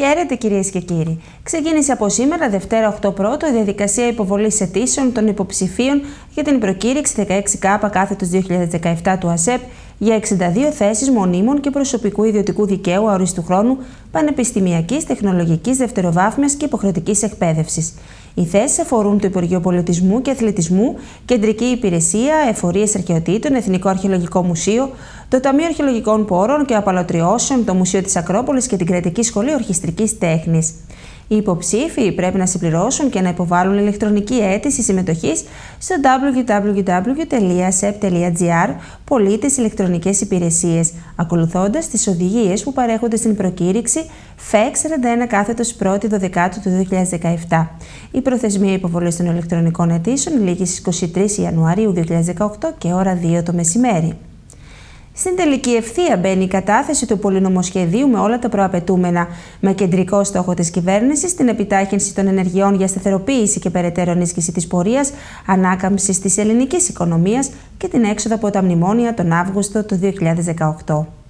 Χαίρετε κυρίες και κύριοι. Ξεκίνησε από σήμερα, Δευτέρα 8 Πρώτο, η διαδικασία υποβολής αιτήσεων των υποψηφίων για την προκήρυξη 16K κάθετος 2017 του ΑΣΕΠ για 62 θέσεις μονίμων και προσωπικού ιδιωτικού δικαίου αορίστου χρόνου πανεπιστημιακής, τεχνολογικής, δευτεροβάθμιας και υποχρεωτικής εκπαίδευσης. Οι θέσεις αφορούν το Υπουργείο Πολιτισμού και Αθλητισμού, Κεντρική Υπηρεσία, Εφορίε Αρχαιοτήτων, Εθνικό Αρχαιολογικό Μουσείο, το Ταμείο Αρχαιολογικών Πόρων και Απαλωτριώσεων, το Μουσείο της Ακρόπολης και την Κρατική Σχολή Ορχιστρικής Τέχνης. Οι υποψήφοι πρέπει να συμπληρώσουν και να υποβάλουν ηλεκτρονική αίτηση συμμετοχής στο www.sep.gr πολίτες ηλεκτρονικές υπηρεσίες, ακολουθώντας τις οδηγίες που παρέχονται στην προκήρυξη ΦΕΚ 41 κάθετος 1η 12 του 2017. Η προθεσμία υποβολής των ηλεκτρονικών αιτήσεων λήγει στις 23 Ιανουαρίου 2018 και ώρα 2 το μεσημέρι. Στην τελική ευθεία μπαίνει η κατάθεση του πολυνομοσχεδίου με όλα τα προαπαιτούμενα, με κεντρικό στόχο της κυβέρνησης την επιτάχυνση των ενεργειών για σταθεροποίηση και περαιτέρω ενίσχυση της πορείας ανάκαμψη της ελληνικής οικονομίας και την έξοδο από τα μνημόνια τον Αύγουστο του 2018.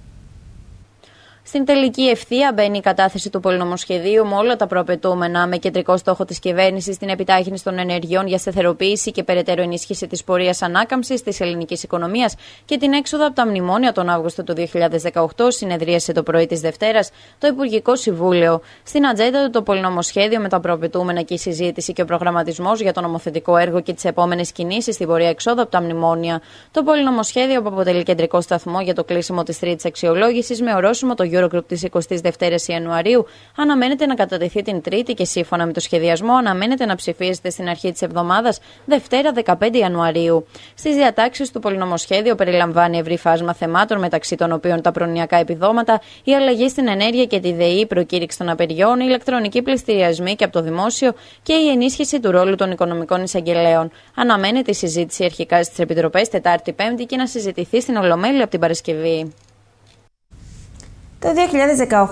Στην τελική ευθεία μπαίνει η κατάθεση του πολυνομοσχεδίου με όλα τα προαπαιτούμενα, με κεντρικό στόχο της κυβέρνησης την επιτάχυνση των ενεργειών για σταθεροποίηση και περαιτέρω ενίσχυση της πορείας ανάκαμψης της ελληνικής οικονομίας και την έξοδο από τα μνημόνια τον Αύγουστο του 2018, συνεδρίασε το πρωί της Δευτέρας το Υπουργικό Συμβούλιο. Στην ατζέντα του το πολυνομοσχέδιο με τα προαπαιτούμενα και η συζήτηση και ο προγραμματισμός για το νομοθετικό έργο και τις επόμενες κινήσεις στην πορεία εξόδου από τα μνημόνια. Το πολυνομοσχέδιο που αποτελεί κεντρικό σταθμό για το κλείσιμο της τρίτης αξιολόγησης με ορόσημο το Eurogroup της 22η Ιανουαρίου αναμένεται να κατατεθεί την Τρίτη και σύμφωνα με το σχεδιασμό αναμένεται να ψηφίζεται στην αρχή της εβδομάδας Δευτέρα 15 Ιανουαρίου. Στις διατάξεις του πολυνομοσχέδιο περιλαμβάνει ευρύ φάσμα θεμάτων μεταξύ των οποίων τα προνοιακά επιδόματα, η αλλαγή στην ενέργεια και τη ΔΕΗ, η προκήρυξη των απεργιών, η ηλεκτρονική πληστηριασμή και από το δημόσιο και η ενίσχυση του ρόλου των οικονομικών εισαγγελέων. Αναμένεται η συζήτηση αρχικά στις Επιτροπές Τετάρτη Πέμπτη και να συζητηθεί στην Ολομέλεια από την Παρασκευή. Το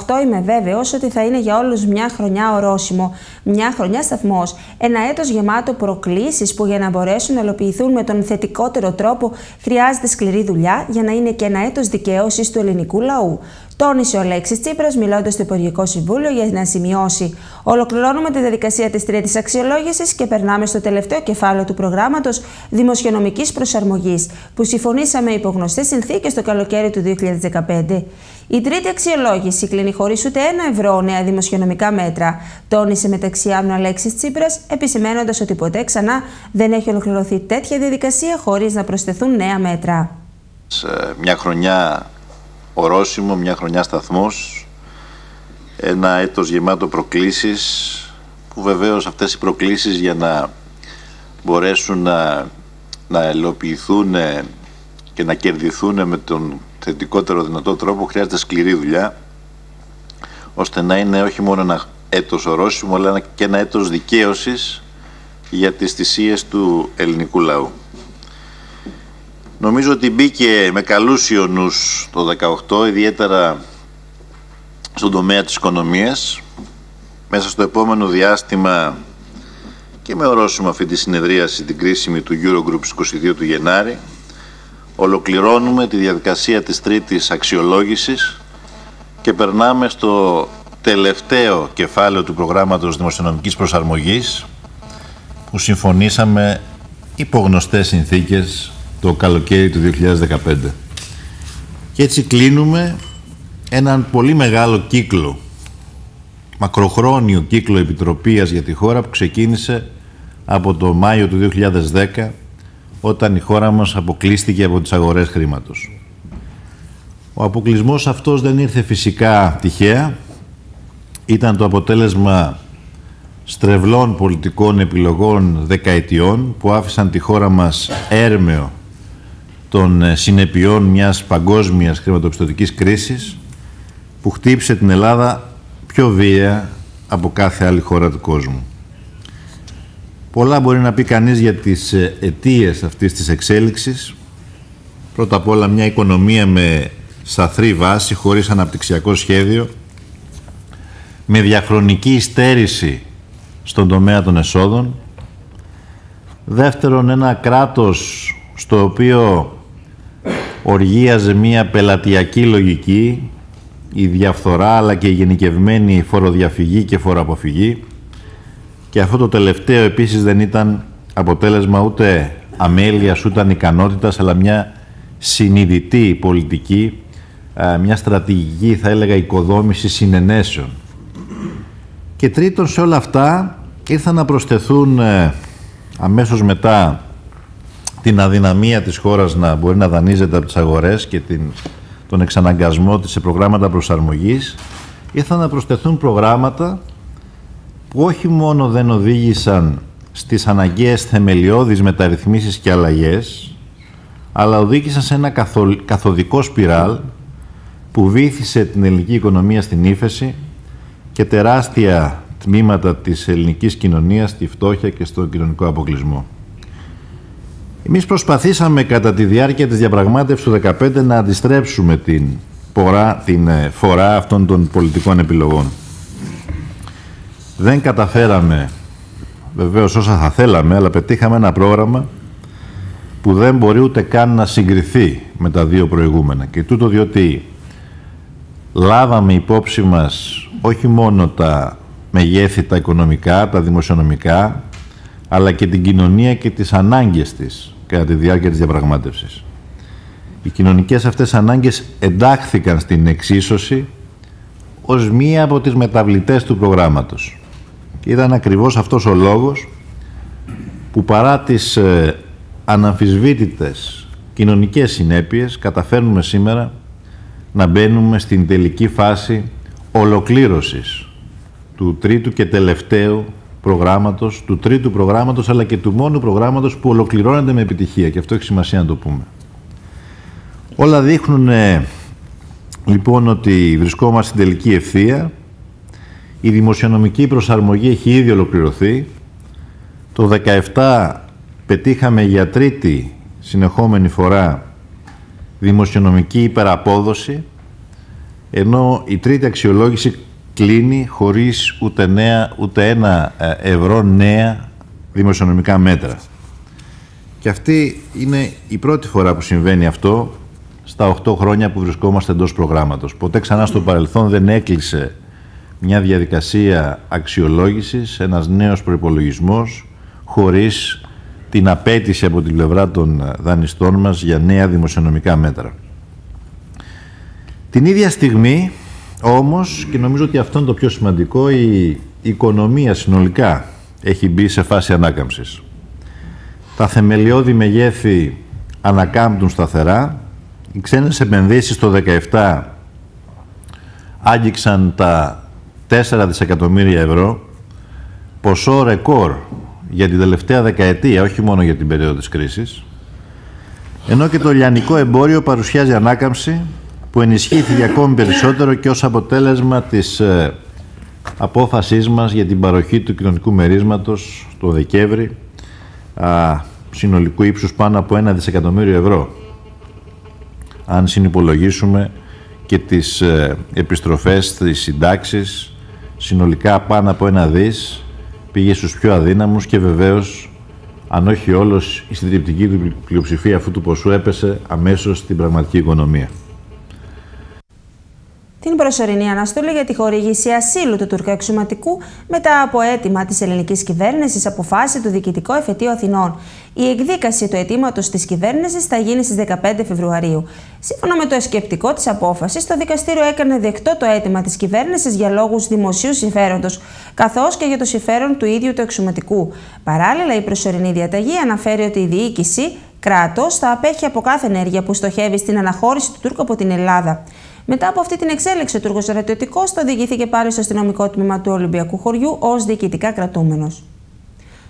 2018 είμαι βέβαιος ότι θα είναι για όλους μια χρονιά ορόσημο, μια χρονιά σταθμός, ένα έτος γεμάτο προκλήσεις που για να μπορέσουν να ελοποιηθούν με τον θετικότερο τρόπο χρειάζεται σκληρή δουλειά για να είναι και ένα έτος δικαίωσης του ελληνικού λαού. Τόνισε ο Λέξη Τσίπρας, μιλώντας στο Υπουργικό Συμβούλιο, για να σημειώσει. Ολοκληρώνουμε τη διαδικασία της τρίτης αξιολόγησης και περνάμε στο τελευταίο κεφάλαιο του προγράμματος Δημοσιονομικής Προσαρμογής, που συμφωνήσαμε υπό γνωστές συνθήκες το καλοκαίρι του 2015. Η τρίτη αξιολόγηση κλείνει χωρίς ούτε ένα ευρώ νέα δημοσιονομικά μέτρα, τόνισε μεταξύ άλλων Αλέξης Τσίπρας, επισημένοντας ότι ποτέ ξανά δεν έχει ολοκληρωθεί τέτοια διαδικασία χωρίς να προσθεθούν νέα μέτρα. Σε μια χρονιά ορόσημο, μια χρονιά σταθμός, ένα έτος γεμάτο προκλήσεις, που βεβαίως αυτές οι προκλήσεις για να μπορέσουν να, να ελοποιηθούν και να κερδιθούν με τον θετικότερο δυνατό τρόπο χρειάζεται σκληρή δουλειά ώστε να είναι όχι μόνο ένα έτος ορόσημο αλλά και ένα έτος δικαίωσης για τις θυσίες του ελληνικού λαού. Νομίζω ότι μπήκε με καλούς ιονούς το 18, ιδιαίτερα στον τομέα της οικονομίας. Μέσα στο επόμενο διάστημα και με ορόσημο αυτή τη συνεδρίαση την κρίσιμη του Eurogroup 22 του Γενάρη ολοκληρώνουμε τη διαδικασία της τρίτης αξιολόγησης και περνάμε στο τελευταίο κεφάλαιο του προγράμματος δημοσιονομικής προσαρμογής που συμφωνήσαμε υπό γνωστές συνθήκες το καλοκαίρι του 2015. Και έτσι κλείνουμε έναν πολύ μεγάλο κύκλο, μακροχρόνιο κύκλο επιτροπίας για τη χώρα που ξεκίνησε από το Μάιο του 2010 όταν η χώρα μας αποκλείστηκε από τις αγορές χρήματος. Ο αποκλεισμός αυτός δεν ήρθε φυσικά τυχαία, ήταν το αποτέλεσμα στρεβλών πολιτικών επιλογών δεκαετιών που άφησαν τη χώρα μας έρμεο των ε, συνεπειών μιας παγκόσμιας χρηματοπιστωτικής κρίσης που χτύπησε την Ελλάδα πιο βία από κάθε άλλη χώρα του κόσμου. Πολλά μπορεί να πει κανείς για τις ε, αιτίες αυτής της εξέλιξης. Πρώτα απ' όλα μια οικονομία με σαθρή βάση, χωρίς αναπτυξιακό σχέδιο, με διαχρονική υστέρηση στον τομέα των εσόδων. Δεύτερον, ένα κράτος στο οποίο οργίαζε μία πελατειακή λογική η διαφθορά αλλά και η γενικευμένη φοροδιαφυγή και φοροαποφυγή και αυτό το τελευταίο επίσης δεν ήταν αποτέλεσμα ούτε αμέλειας ούτε ανικανότητας αλλά μια συνειδητή πολιτική, μια στρατηγική θα έλεγα οικοδόμηση συνενέσεων. Και τρίτον σε όλα αυτά ήρθαν να προσθεθούν ε, αμέσως μετά την αδυναμία της χώρας να μπορεί να δανείζεται από τις αγορές και την, τον εξαναγκασμό της σε προγράμματα προσαρμογής ήρθαν να προσθεθούν προγράμματα που όχι μόνο δεν οδήγησαν στις αναγκαίες θεμελιώδεις μεταρρυθμίσεις και αλλαγές αλλά οδήγησαν σε ένα καθοδικό σπιράλ που βήθησε την ελληνική οικονομία στην ύφεση και τεράστια τμήματα της ελληνικής κοινωνίας στη φτώχεια και στον κοινωνικό αποκλεισμό. Εμείς προσπαθήσαμε κατά τη διάρκεια της διαπραγμάτευσης του 2015 να αντιστρέψουμε την, πορά, την ε, φορά αυτών των πολιτικών επιλογών. Δεν καταφέραμε βεβαίως όσα θα θέλαμε, αλλά πετύχαμε ένα πρόγραμμα που δεν μπορεί ούτε καν να συγκριθεί με τα δύο προηγούμενα. Και τούτο διότι λάβαμε υπόψη μας όχι μόνο τα μεγέθη τα οικονομικά, τα δημοσιονομικά, αλλά και την κοινωνία και τις ανάγκες της κατά τη διάρκεια της διαπραγμάτευσης. Οι κοινωνικές αυτές ανάγκες εντάχθηκαν στην εξίσωση ως μία από τις μεταβλητές του προγράμματος. Και ήταν ακριβώς αυτός ο λόγος που παρά τις ε, αναμφισβήτητες κοινωνικές συνέπειες καταφέρνουμε σήμερα να μπαίνουμε στην τελική φάση ολοκλήρωσης του τρίτου και τελευταίου προγράμματος, του τρίτου προγράμματος αλλά και του μόνου προγράμματος που ολοκληρώνεται με επιτυχία. Και αυτό έχει σημασία να το πούμε. Όλα δείχνουν λοιπόν ότι βρισκόμαστε στην τελική ευθεία. Η δημοσιονομική προσαρμογή έχει ήδη ολοκληρωθεί. Το 17 πετύχαμε για τρίτη συνεχόμενη φορά δημοσιονομική υπεραπόδοση ενώ η τρίτη αξιολόγηση κλείνει χωρίς ούτε, νέα, ούτε ένα ε, ευρώ νέα δημοσιονομικά μέτρα. Και αυτή είναι η πρώτη φορά που συμβαίνει αυτό στα 8 χρόνια που βρισκόμαστε εντός προγράμματος. Ποτέ ξανά στο παρελθόν δεν έκλεισε μια διαδικασία αξιολόγησης, ένας νέος προϋπολογισμός, χωρίς την απέτηση από την πλευρά των δανειστών μας για νέα δημοσιονομικά μέτρα. Την ίδια στιγμή όμως, και νομίζω ότι αυτό είναι το πιο σημαντικό, η οικονομία συνολικά έχει μπει σε φάση ανάκαμψης. Τα θεμελιώδη μεγέθη ανακάμπτουν σταθερά. Οι ξένες επενδύσεις το 2017 άγγιξαν τα 4 δισεκατομμύρια ευρώ, ποσό ρεκόρ για την τελευταία δεκαετία, όχι μόνο για την περίοδο της κρίσης, ενώ και το λιανικό εμπόριο παρουσιάζει ανάκαμψη που ενισχύθηκε ακόμη περισσότερο και ως αποτέλεσμα της ε, απόφασής μας για την παροχή του κοινωνικού μερίσματος το Δεκέμβρη α, συνολικού ύψους πάνω από ένα δισεκατομμύριο ευρώ. Αν συνυπολογίσουμε και τις ε, επιστροφές της συντάξεις συνολικά πάνω από ένα δις πήγε στους πιο αδύναμους και βεβαίως αν όχι όλος η συντριπτική του πλειοψηφία αυτού του ποσού έπεσε αμέσως στην πραγματική οικονομία την προσωρινή αναστολή για τη χορήγηση ασύλου του τουρκικού εξωματικού μετά από αίτημα της ελληνικής κυβέρνησης αποφάσισε το Διοικητικό Εφετείο Αθηνών. Η εκδίκαση του αιτήματος της κυβέρνησης θα γίνει στις 15 Φεβρουαρίου. Σύμφωνα με το σκεπτικό της απόφασης, το δικαστήριο έκανε δεκτό το αίτημα της κυβέρνησης για λόγους δημοσίου συμφέροντος, καθώς και για το συμφέρον του ίδιου του εξωματικού. Παράλληλα, η προσωρινή διαταγή αναφέρει ότι η διοίκηση κράτος θα απέχει από κάθε ενέργεια που στοχεύει στην αναχώρηση του Τούρκου από την Ελλάδα. Μετά από αυτή την εξέλιξη, ο Τούρκο στρατιωτικός το οδηγήθηκε πάλι στο αστυνομικό τμήμα του Ολυμπιακού χωριού ως διοικητικά κρατούμενος.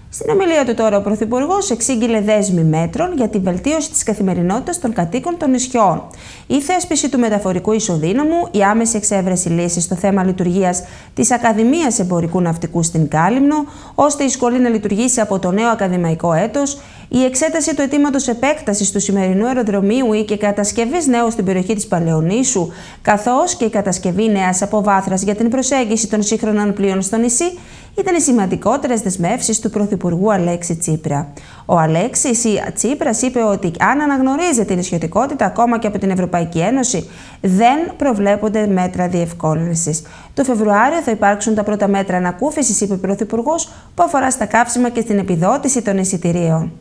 Στην ομιλία του τώρα, ο Πρωθυπουργός εξήγηλε δέσμη μέτρων για τη βελτίωση της καθημερινότητας των κατοίκων των νησιών. Η θέσπιση του μεταφορικού ισοδύναμου, η άμεση εξέβρεση λύσης στο θέμα λειτουργίας της Ακαδημίας Εμπορικού Ναυτικού στην Κάλυμνο, ώστε η σχολή να λειτουργήσει από το νέο ακαδημαϊκό έτος, η εξέταση του αιτήματος επέκτασης του σημερινού αεροδρομίου ή και κατασκευής νέου στην περιοχή της Παλαιονίσου, καθώς και η κατασκευή νέας αποβάθρας για την προσέγγιση των σύγχρονων πλοίων στο νησί, ήταν οι σημαντικότερες δεσμεύσεις του Πρωθυπουργού Αλέξη Τσίπρα. Ο Αλέξης Τσίπρας είπε ότι αν αναγνωρίζει την ισιωτικότητα ακόμα και από την Ευρωπαϊκή Ένωση, δεν προβλέπονται μέτρα διευκόλυνσης. Το Φεβρουάριο θα υπάρξουν τα πρώτα μέτρα ανακούφισης, είπε ο Πρωθυπουργός, που αφορά στα καύσιμα και στην επιδότηση των εισιτηρίων.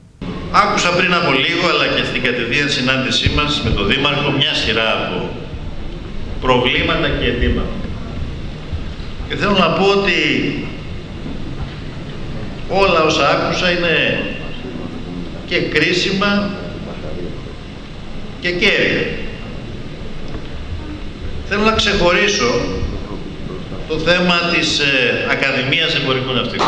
Άκουσα πριν από λίγο, αλλά και στην κατηδίαν συνάντησή μας με τον Δήμαρχο, μια σειρά από προβλήματα και αιτήματα. Και θέλω να πω ότι όλα όσα άκουσα είναι και κρίσιμα και κέρια. Θέλω να ξεχωρίσω το θέμα της ε, Ακαδημίας Εμπορικού Ναυτικού.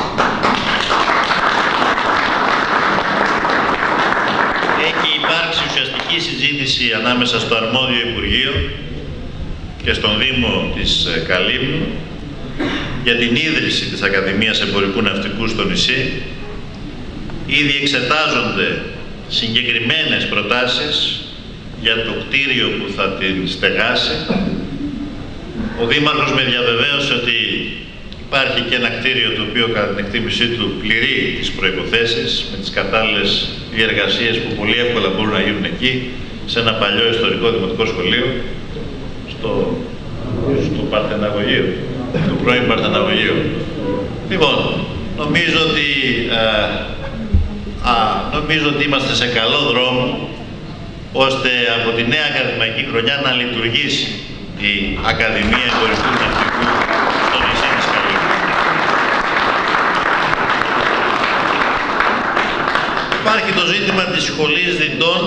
Έχει υπάρξει ουσιαστική συζήτηση ανάμεσα στο αρμόδιο Υπουργείο και στον Δήμο της ε, Καλύμνου για την ίδρυση της Ακαδημίας Εμπορικού Ναυτικού στο νησί. Ήδη εξετάζονται συγκεκριμένες προτάσεις για το κτίριο που θα την στεγάσει. Ο Δήμαρχος με διαβεβαίωσε ότι υπάρχει και ένα κτίριο το οποίο κατά την εκτίμησή του πληρεί τις προϋποθέσεις με τις κατάλληλες διεργασίες που πολύ εύκολα μπορούν να γίνουν εκεί σε ένα παλιό ιστορικό δημοτικό σχολείο στο, στο Παρθεναγωγείο του πρώην Παρταναγωγείου. Λοιπόν, νομίζω ότι, ε, α, νομίζω ότι είμαστε σε καλό δρόμο ώστε από τη νέα ακαδημαϊκή χρονιά να λειτουργήσει η Ακαδημία Εμπορικού Ναυτικού στο νησί της Καλύβης. Υπάρχει το ζήτημα της σχολής διτών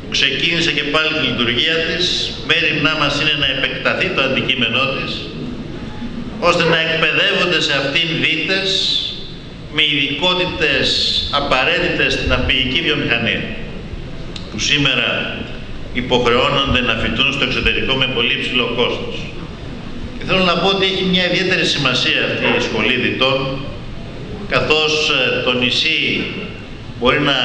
που ξεκίνησε και πάλι τη λειτουργία της. Μέρημνά μας είναι να επεκταθεί το αντικείμενό της ώστε να εκπαιδεύονται σε αυτήν δίτες με ειδικότητες απαραίτητες στην απειλική βιομηχανία που σήμερα υποχρεώνονται να φοιτούν στο εξωτερικό με πολύ ψηλό κόστος. Και θέλω να πω ότι έχει μια ιδιαίτερη σημασία αυτή η σχολή διτών καθώς ε, το νησί μπορεί να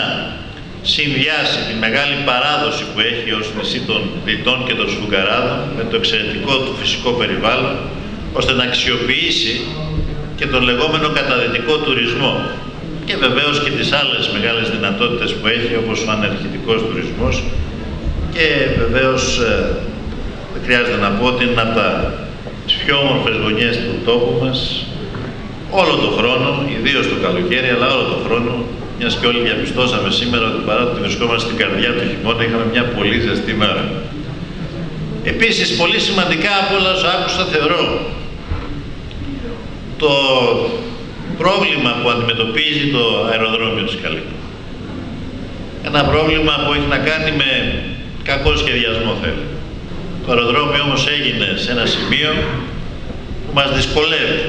συνδυάσει τη μεγάλη παράδοση που έχει ως νησί των διτών και των σφουγγαράδων με το εξαιρετικό του φυσικό περιβάλλον ώστε να αξιοποιήσει και τον λεγόμενο καταδυτικό τουρισμό και βεβαίως και τις άλλες μεγάλες δυνατότητες που έχει όπως ο αναρχητικός τουρισμός και βεβαίως ε, δεν χρειάζεται να πω ότι είναι από τα πιο όμορφες γωνιές του τόπου μας όλο τον χρόνο, ιδίως το καλοκαίρι αλλά όλο τον χρόνο μιας και όλοι διαπιστώσαμε σήμερα ότι παρά ότι βρισκόμαστε στην καρδιά του χειμώνα είχαμε μια πολύ ζεστή μέρα. Επίσης, πολύ σημαντικά από όλα όσα άκουσα θεωρώ το πρόβλημα που αντιμετωπίζει το αεροδρόμιο της Καλύπου. Ένα πρόβλημα που έχει να κάνει με κακό σχεδιασμό θέλει. Το αεροδρόμιο όμως έγινε σε ένα σημείο που μας δυσκολεύει.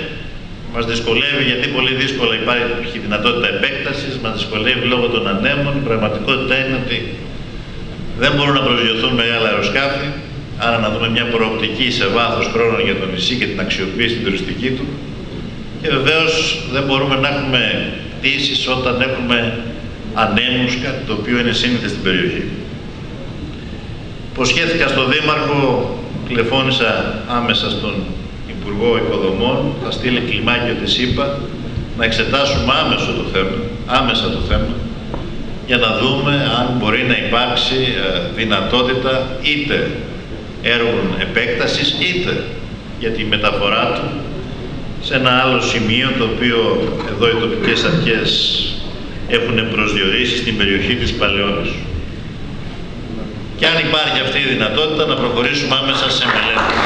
Μας δυσκολεύει γιατί πολύ δύσκολα υπάρχει δυνατότητα επέκτασης, μας δυσκολεύει λόγω των ανέμων. Η πραγματικότητα είναι ότι δεν μπορούν να προσγειωθούν μεγάλα αεροσκάφη, άρα να δούμε μια προοπτική σε βάθος χρόνων για το νησί και την αξιοποίηση την τουριστική του. Και βεβαίως δεν μπορούμε να έχουμε πτήσεις όταν έχουμε ανέμους, κάτι το οποίο είναι σύνηθε στην περιοχή. Υποσχέθηκα στον Δήμαρχο, τηλεφώνησα άμεσα στον Υπουργό Οικοδομών, θα στείλει κλιμάκιο της ΕΠΑ, να εξετάσουμε άμεσο το θέμα, άμεσα το θέμα, για να δούμε αν μπορεί να υπάρξει ε, δυνατότητα είτε έργων επέκτασης, είτε για τη μεταφορά του σε ένα άλλο σημείο το οποίο εδώ οι τοπικές αρχές έχουν προσδιορίσει στην περιοχή της Παλαιόνης. Και αν υπάρχει αυτή η δυνατότητα να προχωρήσουμε άμεσα σε μελέτες.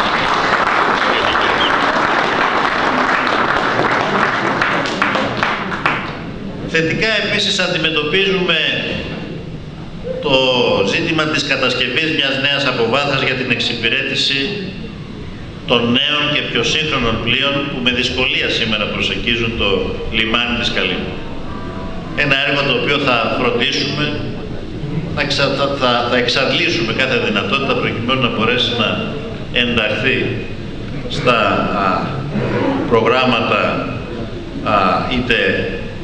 Θετικά επίσης αντιμετωπίζουμε το ζήτημα της κατασκευής μιας νέας αποβάθρας για την εξυπηρέτηση των νέων και πιο σύγχρονων πλοίων που με δυσκολία σήμερα προσεγγίζουν το λιμάνι της Καλύπου. Ένα έργο το οποίο θα φροντίσουμε, θα, θα, θα εξαντλήσουμε κάθε δυνατότητα προκειμένου να μπορέσει να ενταχθεί στα προγράμματα α, είτε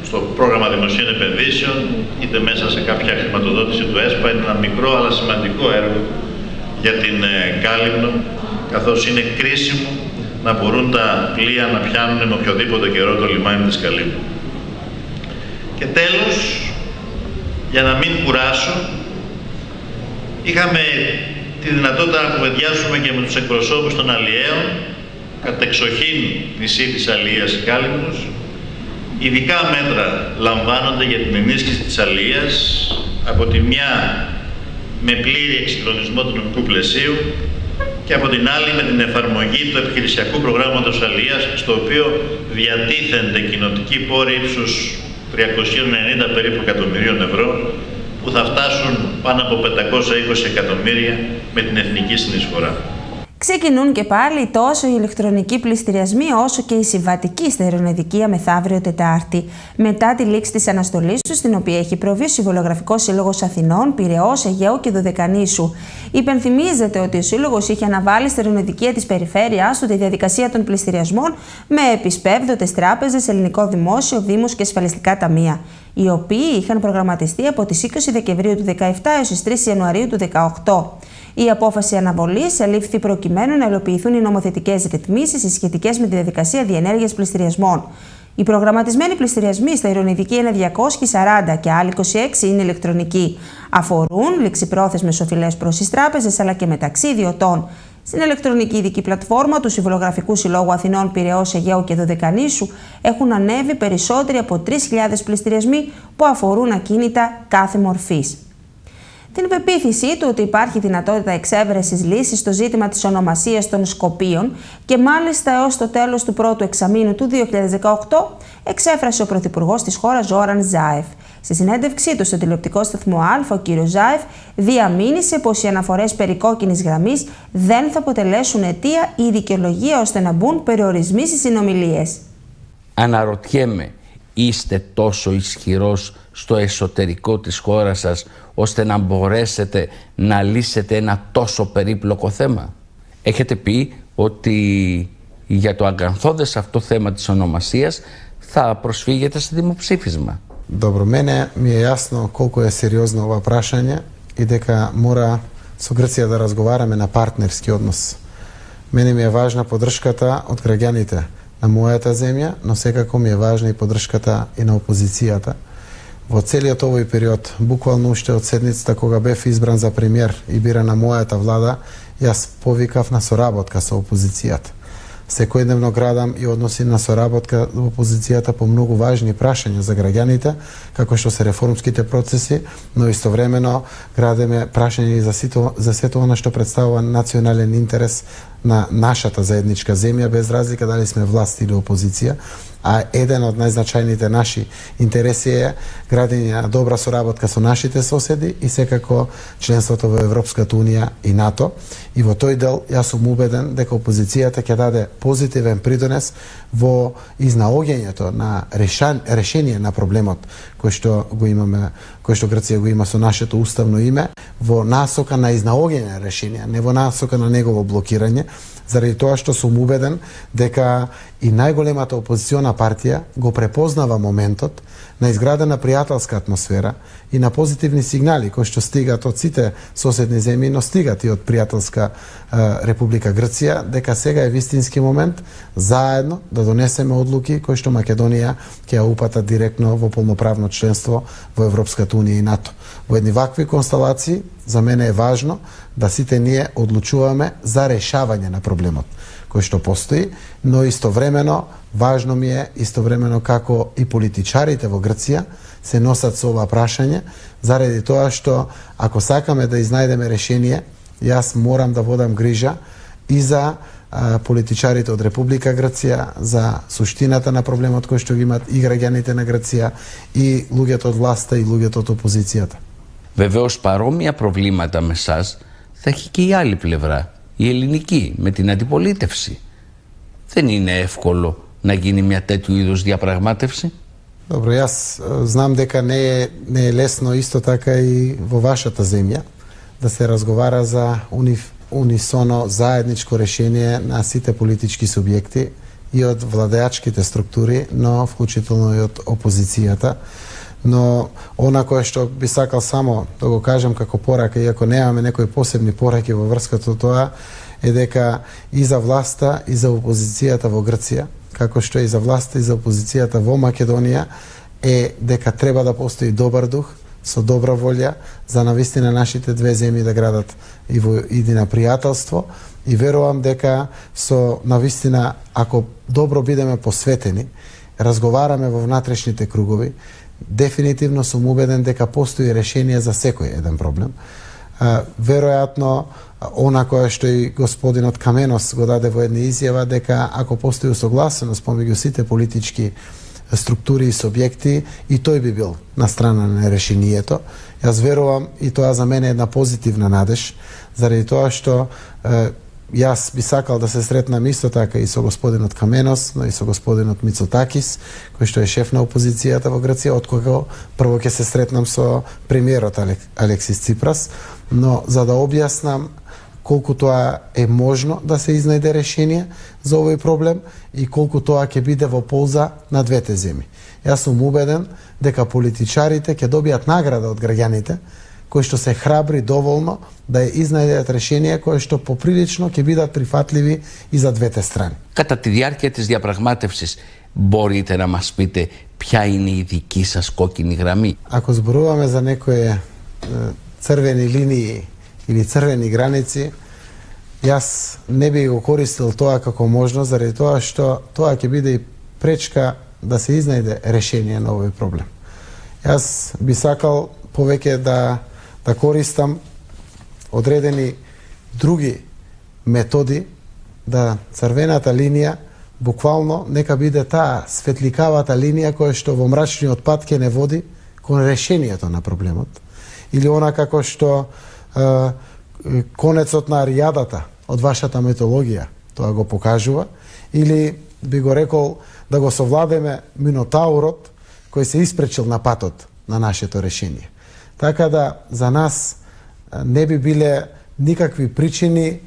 στο πρόγραμμα δημοσίων επενδύσεων, είτε μέσα σε κάποια χρηματοδότηση του ΕΣΠΑ. Είναι ένα μικρό αλλά σημαντικό έργο για την ε, Κάλυμνο καθώς είναι κρίσιμο να μπορούν τα πλοία να πιάνουν με οποιοδήποτε καιρό το λιμάνι της Καλύπου. Και τέλος, για να μην κουράσω, είχαμε τη δυνατότητα να κουβεντιάσουμε και με τους εκπροσώπους των αλλιέων, κατεξοχήν νησί της Αλίας Κάλυμνους, ειδικά μέτρα λαμβάνονται για την ενίσχυση της Αλίας, από τη μια με πλήρη εξυγχρονισμό του νομικού πλαισίου και από την άλλη με την εφαρμογή του επιχειρησιακού προγράμματος Αλίας, στο οποίο διατίθενται κοινοτικοί πόροι ύψους 390 περίπου εκατομμυρίων ευρώ, που θα φτάσουν πάνω από 520 εκατομμύρια με την εθνική συνεισφορά. Ξεκινούν και πάλι τόσο οι ηλεκτρονικοί πληστηριασμοί όσο και η συμβατική στερεονεδικία μεθαύριο Τετάρτη. Μετά τη λήξη της αναστολής τους, στην οποία έχει προβεί ο Συμβολογραφικός Σύλλογος Αθηνών, Πυραιός, Αιγαίου και Δωδεκανήσου. Υπενθυμίζεται ότι ο Σύλλογος είχε αναβάλει στερεονεδικία της περιφέρειας του τη διαδικασία των πληστηριασμών με επισπεύδοτε τράπεζες, ελληνικό δημόσιο, δήμους και ασφαλιστικά ταμεία οι οποίοι είχαν προγραμματιστεί από τις 20 Δεκεμβρίου του 2017 έως τις 3 Ιανουαρίου του 2018. Η απόφαση αναβολής ελήφθη προκειμένου να υλοποιηθούν οι νομοθετικές ρυθμίσεις σχετικές με τη διαδικασία διενέργειας πληστηριασμών. Οι προγραμματισμένοι πληστηριασμοί στα ηρωνιδική είναι 240 και άλλοι 26 είναι ηλεκτρονικοί. Αφορούν ληξιπρόθεσμες οφειλές προς τις τράπεζες αλλά και μεταξύ ιδιωτών. Στην ηλεκτρονική ειδική πλατφόρμα του Συμβολογραφικού Συλλόγου Αθηνών Πυραιός Αιγαίου και Δωδεκανήσου έχουν ανέβει περισσότεροι από 3.000 πληστηριασμοί που αφορούν ακίνητα κάθε μορφής την πεποίθησή του ότι υπάρχει δυνατότητα εξέβρεσης λύσης στο ζήτημα της ονομασίας των Σκοπίων και μάλιστα έως το τέλος του πρώτου εξαμήνου του 2018 εξέφρασε ο Πρωθυπουργός της χώρας Ζόραν Ζάεφ. Στη συνέντευξή του στο τηλεοπτικό σταθμό Α, ο κ. Ζάεφ διαμήνυσε πως οι αναφορές περί κόκκινης γραμμής δεν θα αποτελέσουν αιτία ή δικαιολογία ώστε να μπουν περιορισμοί στις συνομιλίες. Αναρωτιέμαι, είστε τόσο ισχυρός στο εσωτερικό της χώρας σας ώστε να μπορέσετε να λύσετε ένα τόσο περίπλοκο θέμα. Έχετε πει ότι για το αγκανθώδες αυτό θέμα της ονομασίας θα προσφύγετε σε δημοψήφισμα. Dobro, mene mi je jasno koliko je seriozno ova prašanje i дека mora со Грција да разговараме на партнерски однос. Мене ми е важна подршката од граѓаните На мојата земја, но секако ми е важна и подршката и на опозицијата. Во целиот овој период, буквално уште од седницата кога бев избран за премиер и бира на мојата влада, јас повикав на соработка со опозицијата. Секојдневно градам и односи на соработка во опозицијата по многу важни прашања за граѓаните, како што се реформските процеси, но истовремено градеме прашања и за, сето, за сето она што представува национален интерес на нашата заедничка земја, без разлика дали сме власт или опозиција, а еден од најзначајните наши интереси е градење на добра соработка со нашите соседи и секако членството во Европската Унија и НАТО. И во тој дел јас сум убеден дека опозицијата ќе даде позитивен придонес во изнаоѓањето на решан, решение на проблемот кој што го имаме, кој што Грција го има со нашето уставно име, во насока на изнаоѓање на решение, не во насока на негово блокирање, заради тоа што сум убеден дека и најголемата опозициона партија го препознава моментот на изградена пријателска атмосфера и на позитивни сигнали кои што стигат од сите соседни земји, но стигат и од пријателска е, Република Грција, дека сега е вистински момент заедно да донесеме одлуки кои што Македонија ќе ја упата директно во полноправно членство во Европската Унија и НАТО. Во едни вакви констелации за мене е важно да сите ние одлучуваме за решавање на проблемот кој што постои, но истовремено важно ми е истовремено како и политичарите во Грција се носат со ова прашање, заради тоа што ако сакаме да изнајдеме решение, јас морам да водам грижа и за а, политичарите од Република Грција, за суштината на проблемот кој што ги имат и граѓаните на Грција, и луѓето од власта и луѓето од опозицијата. Βεβαίως παρόμοια προβλήματα με εσά θα έχει και η άλλη πλευρά, η ελληνική, με την αντιπολίτευση. Δεν είναι εύκολο να γίνει μια τέτοιου είδους διαπραγμάτευση. Добро, јас знам дека не е, не е лесно исто така и во вашата земја да се разговара за униф, унисоно заедничко решение на сите политички субјекти и од владеачките структури, но вклучително и од опозицијата но она кое што би сакал само да го кажам како порака, иако немаме некои посебни пораки во врска тоа, е дека и за власта и за опозицијата во Грција, како што и за власта и за опозицијата во Македонија, е дека треба да постои добар дух, со добра волја за навистина нашите две земји да градат и во идина пријателство и верувам дека со навистина ако добро бидеме посветени, разговараме во внатрешните кругови, дефинитивно сум убеден дека постои решение за секој еден проблем. веројатно она која што и господинот Каменос го даде во една изјава дека ако постои усогласеност помеѓу сите политички структури и субјекти и тој би бил на страна на решението. Јас верувам и тоа за мене е една позитивна надеж, заради тоа што јас би сакал да се сретнам исто така и со господинот Каменос, но и со господинот Мицотакис, кој што е шеф на опозицијата во Грција, од кога прво ќе се сретнам со премиерот Алексис Ципрас, но за да објаснам колку тоа е можно да се изнајде решение за овој проблем и колку тоа ќе биде во полза на двете земји. Јас сум убеден дека политичарите ќе добијат награда од граѓаните кои што се храбри доволно да ја изнајдат решение кои што поприлично ќе бидат прифатливи и за двете страни. Κατά τη διάρκεια της διαπραγμάτευσης μπορείτε να μας πείτε ποια είναι η δική σας κόκκινη γραμμή. Ако зборуваме за некои црвени линии или црвени граници, јас не би го користил тоа како можност, заради тоа што тоа ќе биде и пречка да се изнајде решение на овој проблем. Јас би сакал повеќе да, да користам одредени други методи да црвената линија буквално нека биде таа светликавата линија која што во мрачниот пат ќе не води кон решението на проблемот. Или она како што конецот на аријадата од вашата метологија, тоа го покажува, или би го рекол да го совладеме Минотаурот кој се испречил на патот на нашето решение. Така да за нас не би биле никакви причини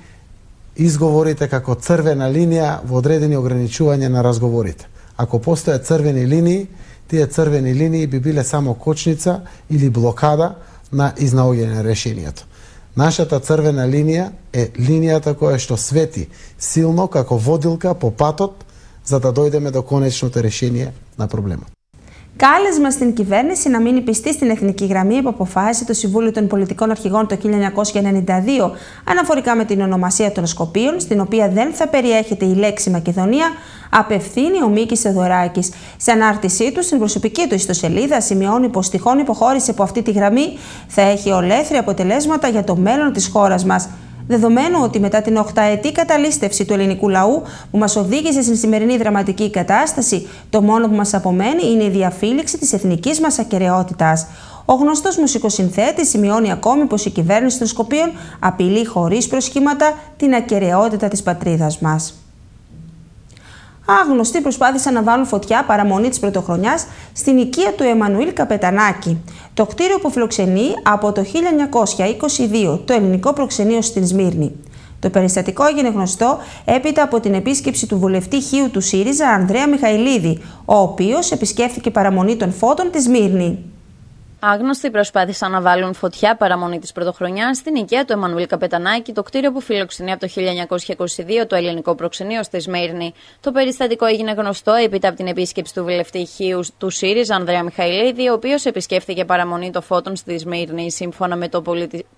изговорите како црвена линија во одредени ограничување на разговорите. Ако постојат црвени линии, тие црвени линии би биле само кочница или блокада на изнаоѓање на решението. Нашата црвена линија е линијата која што свети силно како водилка по патот за да дојдеме до конечното решение на проблемот. Κάλεσμα στην κυβέρνηση να μείνει πιστή στην εθνική γραμμή που αποφάσισε το Συμβούλιο των Πολιτικών Αρχηγών το 1992 αναφορικά με την ονομασία των Σκοπίων, στην οποία δεν θα περιέχεται η λέξη Μακεδονία, απευθύνει ο Μίκης Θεοδωράκης. Σε ανάρτησή του στην προσωπική του ιστοσελίδα σημειώνει πως τυχόν υποχώρησε από αυτή τη γραμμή θα έχει ολέθρια αποτελέσματα για το μέλλον της χώρας μας δεδομένου ότι μετά την οχταετή καταλήστευση του ελληνικού λαού που μας οδήγησε στην σημερινή δραματική κατάσταση, το μόνο που μας απομένει είναι η διαφύληξη της εθνικής μας ακαιρεότητας. Ο γνωστός μουσικοσυνθέτης σημειώνει ακόμη πως η κυβέρνηση των Σκοπίων απειλεί χωρίς προσχήματα την ακαιρεότητα της πατρίδας μας. Άγνωστοι προσπάθησαν να βάλουν φωτιά παραμονή της πρωτοχρονιάς στην οικία του Εμμανουήλ Καπετανάκη. Το κτίριο που φιλοξενεί από το 1922 το ελληνικό προξενείο στην Σμύρνη. Το περιστατικό έγινε γνωστό έπειτα από την επίσκεψη του βουλευτή Χίου του ΣΥΡΙΖΑ Ανδρέα Μιχαηλίδη, ο οποίος επισκέφθηκε παραμονή των φώτων της Σμύρνη. Άγνωστοι προσπάθησαν να βάλουν φωτιά παραμονή της πρωτοχρονιάς στην οικία του Εμμανουήλ Καπετανάκη, το κτίριο που φιλοξενεί από το 1922 το ελληνικό προξενείο στη Σμύρνη. Το περιστατικό έγινε γνωστό έπειτα από την επίσκεψη του βουλευτή Χίου του ΣΥΡΙΖΑ, Ανδρέα Μιχαηλίδη, ο οποίος επισκέφθηκε παραμονή των φώτων στη Σμύρνη. Σύμφωνα με το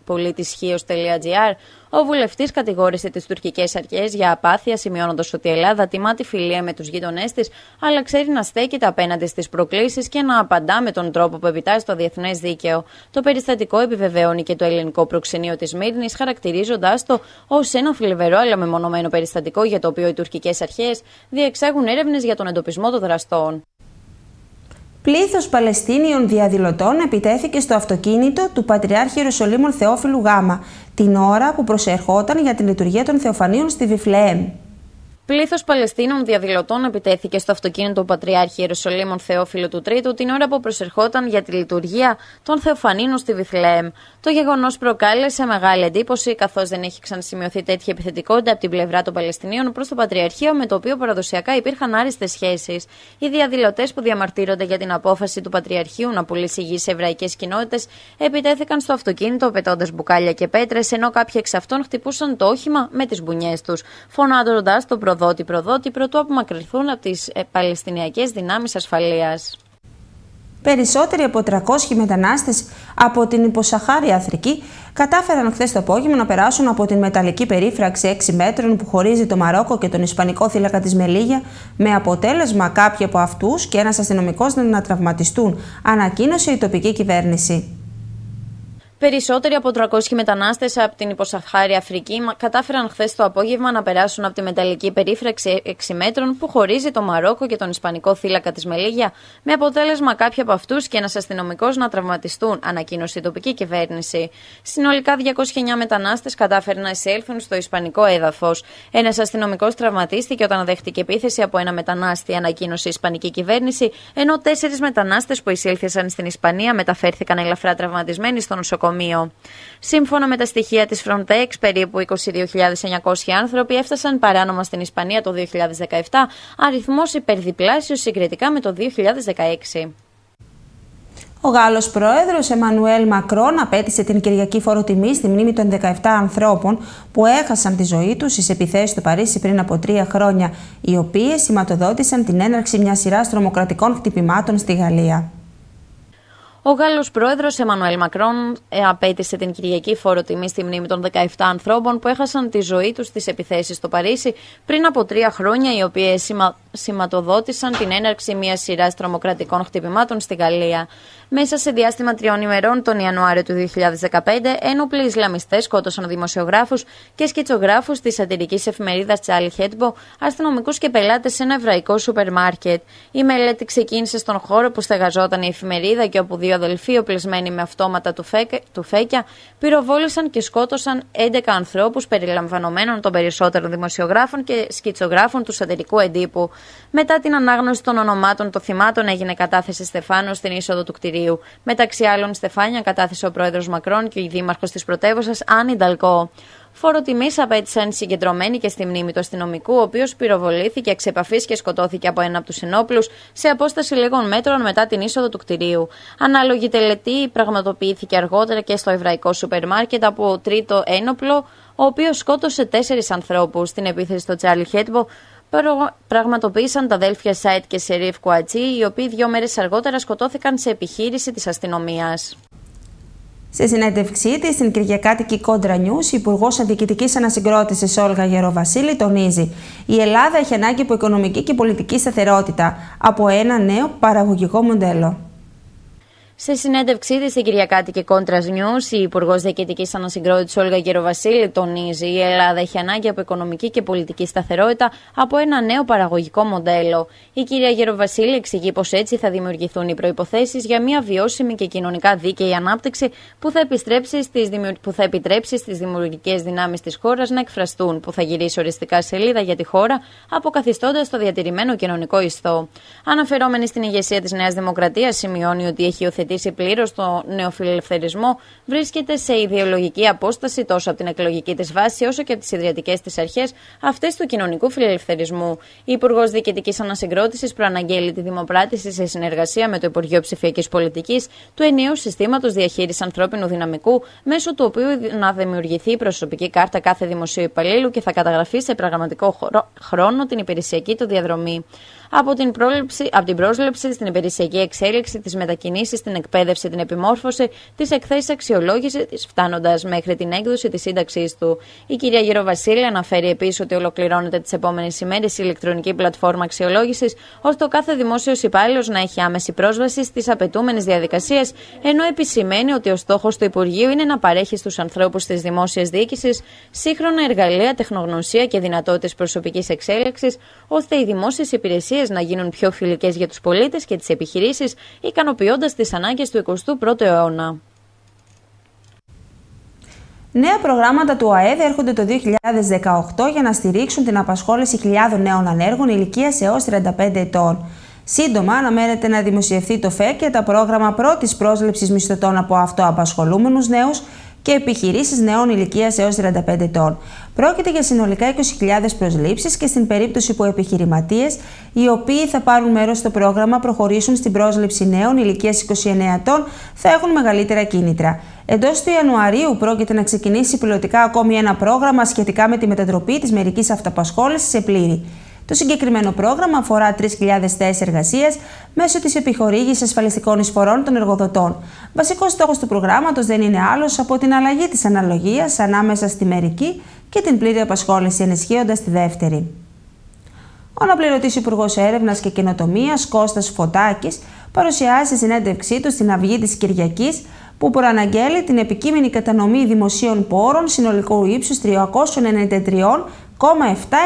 πολιτισχύο.gr, ο βουλευτής κατηγόρησε τις τουρκικές αρχές για απάθεια, σημειώνοντας ότι η Ελλάδα τιμά τη φιλία με τους γείτονές της, αλλά ξέρει να στέκεται απέναντι στις προκλήσεις και να απαντά με τον τρόπο που επιτάσσει το διεθνές δίκαιο. Το περιστατικό επιβεβαιώνει και το ελληνικό προξενείο της Μύρνης, χαρακτηρίζοντάς το ως ένα φλιβερό αλλά μεμονωμένο περιστατικό για το οποίο οι τουρκικές αρχές διεξάγουν έρευνες για τον εντοπισμό των δραστών. Πλήθος Παλαιστίνιων διαδηλωτών επιτέθηκε στο αυτοκίνητο του Πατριάρχη Ιερουσαλήμων Θεόφιλου Γάμα την ώρα που προσερχόταν για τη λειτουργία των Θεοφανίων στη Βιφλεέμ. Πλήθος Παλαιστίνων διαδηλωτών επιτέθηκε στο αυτοκίνητο του Πατριάρχη Ιερουσαλήμων Θεόφιλου του Τρίτου την ώρα που προσερχόταν για τη λειτουργία των Θεοφανίνων στη Βιθλέμ. Το γεγονός προκάλεσε μεγάλη εντύπωση, καθώς δεν έχει ξανασημειωθεί τέτοια επιθετικότητα από την πλευρά των Παλαιστινίων προς το Πατριαρχείο, με το οποίο παραδοσιακά υπήρχαν άριστες σχέσεις. Οι διαδηλωτές που διαμαρτύρονται για την απόφαση του Πατριαρχείου να πουλήσει γη σε εβραϊκές κοινότητες επιτέθηκαν στο αυτοκίνητο πετώντας μπουκάλια και πέτρες, ενώ κάποιοι εξ αυτών χτυπούσαν το όχημα με τις μπουνιές τους, φωνάζοντας το προδότη-προδότη πρωτού απομακρυνθούν από τις ε, Παλαιστινιακές δυνάμεις ασφαλείας. Περισσότεροι από 300 μετανάστες από την υποσαχάρια Αφρική κατάφεραν χθες το απόγευμα να περάσουν από την μεταλλική περίφραξη 6 μέτρων που χωρίζει το Μαρόκο και τον Ισπανικό θύλακα της Μελίγια, με αποτέλεσμα κάποιοι από αυτούς και ένας αστυνομικός να τραυματιστούν, ανακοίνωσε η τοπική κυβέρνηση. Περισσότεροι από 300 μετανάστες από την υποσαχάρια Αφρική κατάφεραν χθες το απόγευμα να περάσουν από τη μεταλλική περίφραξη 6 μέτρων που χωρίζει το Μαρόκο και τον Ισπανικό θύλακα της Μελίγια, με αποτέλεσμα κάποιοι από αυτούς και ένας αστυνομικός να τραυματιστούν, ανακοίνωσε η τοπική κυβέρνηση. Συνολικά 209 μετανάστες κατάφεραν να εισέλθουν στο Ισπανικό έδαφος. Ένας αστυνομικός τραυματίστηκε όταν δέχτηκε επίθεση από ένα μετανάστη, ανακοίνωσε η Ισπανική κυβέρνηση, ενώ τέσσερις μετανάστες που εισήλθησαν στην Ισπανία μεταφέρθηκαν ελαφρά τραυματισμένοι στο νοσοκομείο νοσοκομείο. Σύμφωνα με τα στοιχεία της Frontex, περίπου 22.900 άνθρωποι έφτασαν παράνομα στην Ισπανία το 2017, αριθμός υπερδιπλάσιος συγκριτικά με το 2016. Ο Γάλλος πρόεδρος Εμμανουέλ Μακρόν απέτησε την Κυριακή φοροτιμή στη μνήμη των 17 ανθρώπων που έχασαν τη ζωή τους στις επιθέσεις του Παρίσι πριν από τρία χρόνια, οι οποίες σηματοδότησαν την έναρξη μιας σειράς τρομοκρατικών χτυπημάτων στη Γαλλία. Ο Γάλλος πρόεδρος Εμμανουέλ Μακρόν ε, απέτησε την Κυριακή φόρο τιμή στη μνήμη των 17 ανθρώπων που έχασαν τη ζωή τους στις επιθέσεις στο Παρίσι πριν από τρία χρόνια, οι οποίες σημα... σηματοδότησαν την έναρξη μιας σειράς τρομοκρατικών χτυπημάτων στη Γαλλία. Μέσα σε διάστημα τριών ημερών, τον Ιανουάριο του 2015, ένοπλοι Ισλαμιστές σκότωσαν δημοσιογράφους και σκητσογράφους της σατυρικής εφημερίδας Τσάλι Χέτμπο, αστυνομικούς και πελάτες σε ένα εβραϊκό σούπερ μάρκετ. Η μελέτη ξεκίνησε στον χώρο που στεγαζόταν η εφημερίδα και όπου δύο αδελφοί οπλισμένοι με αυτόματα του, φέκ, του φέκια πυροβόλησαν και σκότωσαν 11 ανθρώπους περιλαμβανομένων των περισσότερων δημοσιογράφων και σκητσογράφων του σατυρικού εντύπου. Μετά την ανάγνωση των ονομάτων των θυμάτων έγινε κατάθεση Στεφάνου στην είσοδο του κτηρίου. Μεταξύ άλλων, Στεφάνια κατάθεσε ο πρόεδρος Μακρόν και η δήμαρχος της πρωτεύουσα Άννη Νταλκό. Φόρο τιμής απέτησαν συγκεντρωμένοι και στη μνήμη του αστυνομικού, ο οποίος πυροβολήθηκε εξ επαφής και σκοτώθηκε από ένα από τους ενόπλους σε απόσταση λίγων μέτρων μετά την είσοδο του κτηρίου. Ανάλογη τελετή πραγματοποιήθηκε αργότερα και στο εβραϊκό σούπερ μάρκετ από τρίτο ένοπλο, ο οποίος σκότωσε τέσσερις ανθρώπους στην επίθεση στο Τσάρλι Χέτμπο, πραγματοποίησαν τα αδέλφια Σάιτ και Σερίφ Κουατσί, οι οποίοι δύο μέρες αργότερα σκοτώθηκαν σε επιχείρηση της αστυνομίας. Σε συνέντευξή της στην Κυριακάτικη Κόντρα Νιού, η Υπουργός Αντικειτική Ανασυγκρότησης Όλγα Γεροβασίλη τονίζει: Η Ελλάδα έχει ανάγκη από οικονομική και πολιτική σταθερότητα, από ένα νέο παραγωγικό μοντέλο. Σε συνέντευξή της στην Κυριακάτικη Κόντρα News, η Υπουργός Διοικητικής Ανασυγκρότησης Όλγα Γεροβασίλη τονίζει: Η Ελλάδα έχει ανάγκη από οικονομική και πολιτική σταθερότητα από ένα νέο παραγωγικό μοντέλο. Η κυρία Γεροβασίλη εξηγεί πως έτσι θα δημιουργηθούν οι προποθέσει για μια βιώσιμη και κοινωνικά δίκαιη ανάπτυξη που θα, στις που θα επιτρέψει στις δημιουργικές δυνάμεις της χώρας να εκφραστούν, που θα γυρίσει οριστικά σελίδα για τη χώρα, αποκαθιστώντας το διατηρημένο κοινωνικό ιστό. Αναφερόμενη στην ηγεσία της Νέας Δημοκρατίας, σημειώνει ότι έχει υιοθετήσει υιοθετήσει πλήρως το νεοφιλελευθερισμό, βρίσκεται σε ιδεολογική απόσταση τόσο από την εκλογική της βάση όσο και από τις ιδρυατικέ της αρχές, αυτές του κοινωνικού φιλελευθερισμού. Η Υπουργός Διοικητικής Ανασυγκρότησης προαναγγέλει τη δημοπράτηση σε συνεργασία με το Υπουργείο Ψηφιακής Πολιτικής του ενιαίου συστήματος διαχείρισης ανθρώπινου δυναμικού, μέσω του οποίου να δημιουργηθεί η προσωπική κάρτα κάθε δημοσίου υπαλλήλου και θα καταγραφεί σε πραγματικό χρόνο την υπηρεσιακή του διαδρομή από την, πρόληψη, από την πρόσληψη στην υπηρεσιακή εξέλιξη, τις μετακινήσεις, την εκπαίδευση, την επιμόρφωση, τις εκθέσεις αξιολόγηση, φτάνοντας μέχρι την έκδοση της σύνταξής του. Η κυρία Γεροβασίλη αναφέρει επίσης ότι ολοκληρώνεται τις επόμενες ημέρες η ηλεκτρονική πλατφόρμα αξιολόγησης, ώστε ο κάθε δημόσιος υπάλληλος να έχει άμεση πρόσβαση στις απαιτούμενες διαδικασίες, ενώ επισημαίνει ότι ο στόχος του Υπουργείου είναι να παρέχει στους ανθρώπους της δημόσιας διοίκησης σύγχρονα εργαλεία, τεχνογνωσία και δυνατότητες προσωπικής εξέλιξης, ώστε οι δημόσιες υπηρεσίες να γίνουν πιο φιλικές για τους πολίτες και τις επιχειρήσεις, ικανοποιώντας τις ανάγκες του 21ου αιώνα. Νέα προγράμματα του ΑΕΔ έρχονται το 2018 για να στηρίξουν την απασχόληση χιλιάδων νέων ανέργων ηλικία έως 35 ετών. Σύντομα αναμένεται να δημοσιευθεί το ΦΕΚ και τα πρόγραμμα πρώτης πρόσληψης μισθωτών από αυτοαπασχολούμενους νέους και επιχειρήσεις νέων ηλικίας έως 35 ετών. Πρόκειται για συνολικά 20.000 προσλήψεις και στην περίπτωση που επιχειρηματίες οι οποίοι θα πάρουν μέρος στο πρόγραμμα προχωρήσουν στην πρόσληψη νέων ηλικίας 29 ετών θα έχουν μεγαλύτερα κίνητρα. Εντός του Ιανουαρίου πρόκειται να ξεκινήσει πιλωτικά ακόμη ένα πρόγραμμα σχετικά με τη μετατροπή της μερικής αυταπασχόληση σε πλήρη. Το συγκεκριμένο πρόγραμμα αφορά 3.000 θέσεις εργασίας μέσω της επιχορήγησης ασφαλιστικών εισφορών των εργοδοτών. Βασικός στόχος του προγράμματος δεν είναι άλλος από την αλλαγή της αναλογίας ανάμεσα στη μερική και την πλήρη απασχόληση, ενισχύοντας τη δεύτερη. Ο αναπληρωτής Υπουργός Έρευνας και Καινοτομίας Κώστας Φωτάκης παρουσιάζει στη συνέντευξή του στην Αυγή της Κυριακής που προαναγγέλει την επικείμενη κατανομή δημοσίων πόρων συνολικού ύψους 393,7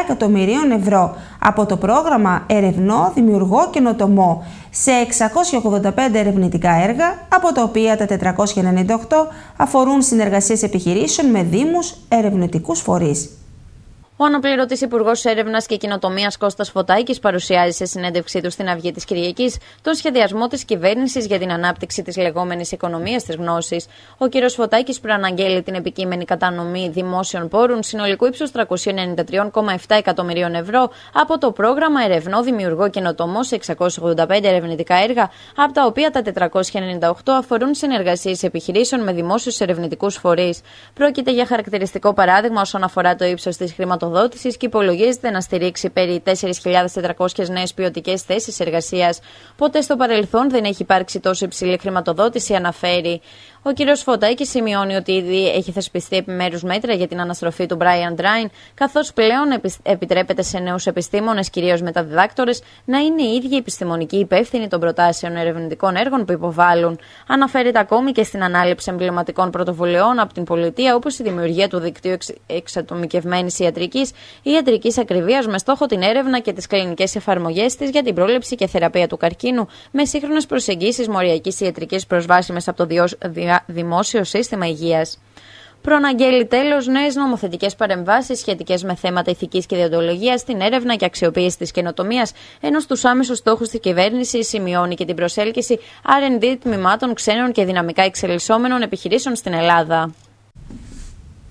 εκατομμυρίων ευρώ από το πρόγραμμα Ερευνό, Δημιουργό και Νοτομό σε 685 ερευνητικά έργα, από τα οποία τα 498 αφορούν συνεργασίες επιχειρήσεων με δήμους, ερευνητικούς φορείς. Ο αναπληρωτής Υπουργός Έρευνας και Κοινοτομίας Κώστας Φωτάκης παρουσιάζει σε συνέντευξή του στην Αυγή της Κυριακής τον σχεδιασμό της κυβέρνησης για την ανάπτυξη της λεγόμενης οικονομίας της γνώσης. Ο κ. Φωτάκης προαναγγέλει την επικείμενη κατανομή δημόσιων πόρων συνολικού ύψους 393,7 εκατομμυρίων ευρώ από το πρόγραμμα Ερευνό Δημιουργό Καινοτομό σε 685 ερευνητικά έργα, από τα οποία τα 498 αφορούν συνεργασίες επιχειρήσεων με δημόσιους ερευνητικούς φορείς. Πρόκειται για χαρακτηριστικό παράδειγμα όσον αφορά το ύψος της χρηματοδότησης χρηματοδότησης και υπολογίζεται να στηρίξει περί 4.400 νέες ποιοτικές θέσεις εργασίας. Ποτέ στο παρελθόν δεν έχει υπάρξει τόσο υψηλή χρηματοδότηση, αναφέρει. Ο κ. Φωτάκης σημειώνει ότι ήδη έχει θεσπιστεί επιμέρους μέτρα για την αναστροφή του Brian Drain, καθώς πλέον επιτρέπεται σε νέους επιστήμονες, κυρίως μεταδιδάκτορες, να είναι οι ίδιοι επιστημονικοί υπεύθυνοι των προτάσεων ερευνητικών έργων που υποβάλλουν. Αναφέρεται ακόμη και στην ανάληψη εμβληματικών πρωτοβουλειών από την πολιτεία, όπως η δημιουργία του δικτύου εξατομικευμένης ιατρικής ή ιατρικής ακριβίας με στόχο την έρευνα και τις κλινικές εφαρμογές της για την πρόληψη και θεραπεία του καρκίνου, με σύγχρονες προσεγγίσεις μοριακής ιατρικής προσβάσιμες από το δημόσιο σύστημα υγείας. Προαναγγέλει τέλος νέες νομοθετικές παρεμβάσεις σχετικές με θέματα ηθικής και διοντολογίας στην έρευνα και αξιοποίηση της καινοτομίας, ενώ στους άμεσους στόχους της κυβέρνησης σημειώνει και την προσέλκυση RD τμήματων ξένων και δυναμικά εξελισσόμενων επιχειρήσεων στην Ελλάδα.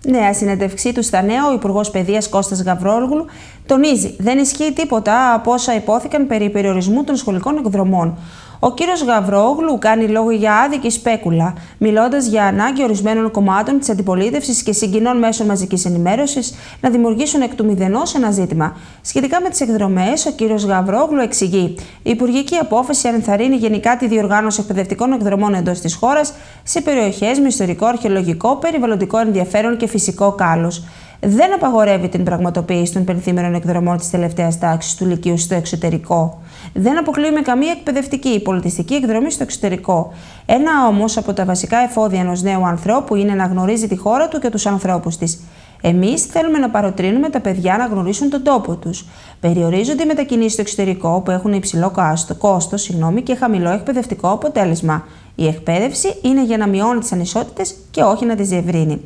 Νέα συνέντευξή του στα νέα, ο Υπουργός Παιδείας Κώστας Γαβρόλγλου τονίζει: Δεν ισχύει τίποτα από όσα υπόθηκαν περί περιορισμού των σχολικών εκδρομών. Ο κύριος Γαβρόγλου κάνει λόγο για άδικη σπέκουλα, μιλώντας για ανάγκη ορισμένων κομμάτων της αντιπολίτευσης και συγκοινών μέσων μαζικής ενημέρωσης να δημιουργήσουν εκ του μηδενός ένα ζήτημα. Σχετικά με τις εκδρομές, ο κύριος Γαβρόγλου εξηγεί: Η υπουργική απόφαση ενθαρρύνει γενικά τη διοργάνωση εκπαιδευτικών εκδρομών εντός της χώρας σε περιοχές με ιστορικό, αρχαιολογικό, περιβαλλοντικό ενδιαφέρον και φυσικό κάλος δεν απαγορεύει την πραγματοποίηση των πενθήμερων εκδρομών της τελευταίας τάξης του Λυκείου στο εξωτερικό. Δεν αποκλείουμε καμία εκπαιδευτική ή πολιτιστική εκδρομή στο εξωτερικό. Ένα όμως από τα βασικά εφόδια ενός νέου ανθρώπου είναι να γνωρίζει τη χώρα του και τους ανθρώπους της. Εμείς θέλουμε να παροτρύνουμε τα παιδιά να γνωρίσουν τον τόπο τους. Περιορίζονται οι μετακινήσεις στο εξωτερικό που έχουν υψηλό κόστος και χαμηλό εκπαιδευτικό αποτέλεσμα. Η εκπαίδευση είναι για να μειώνει τις ανισότητες και όχι να τις διευρύνει.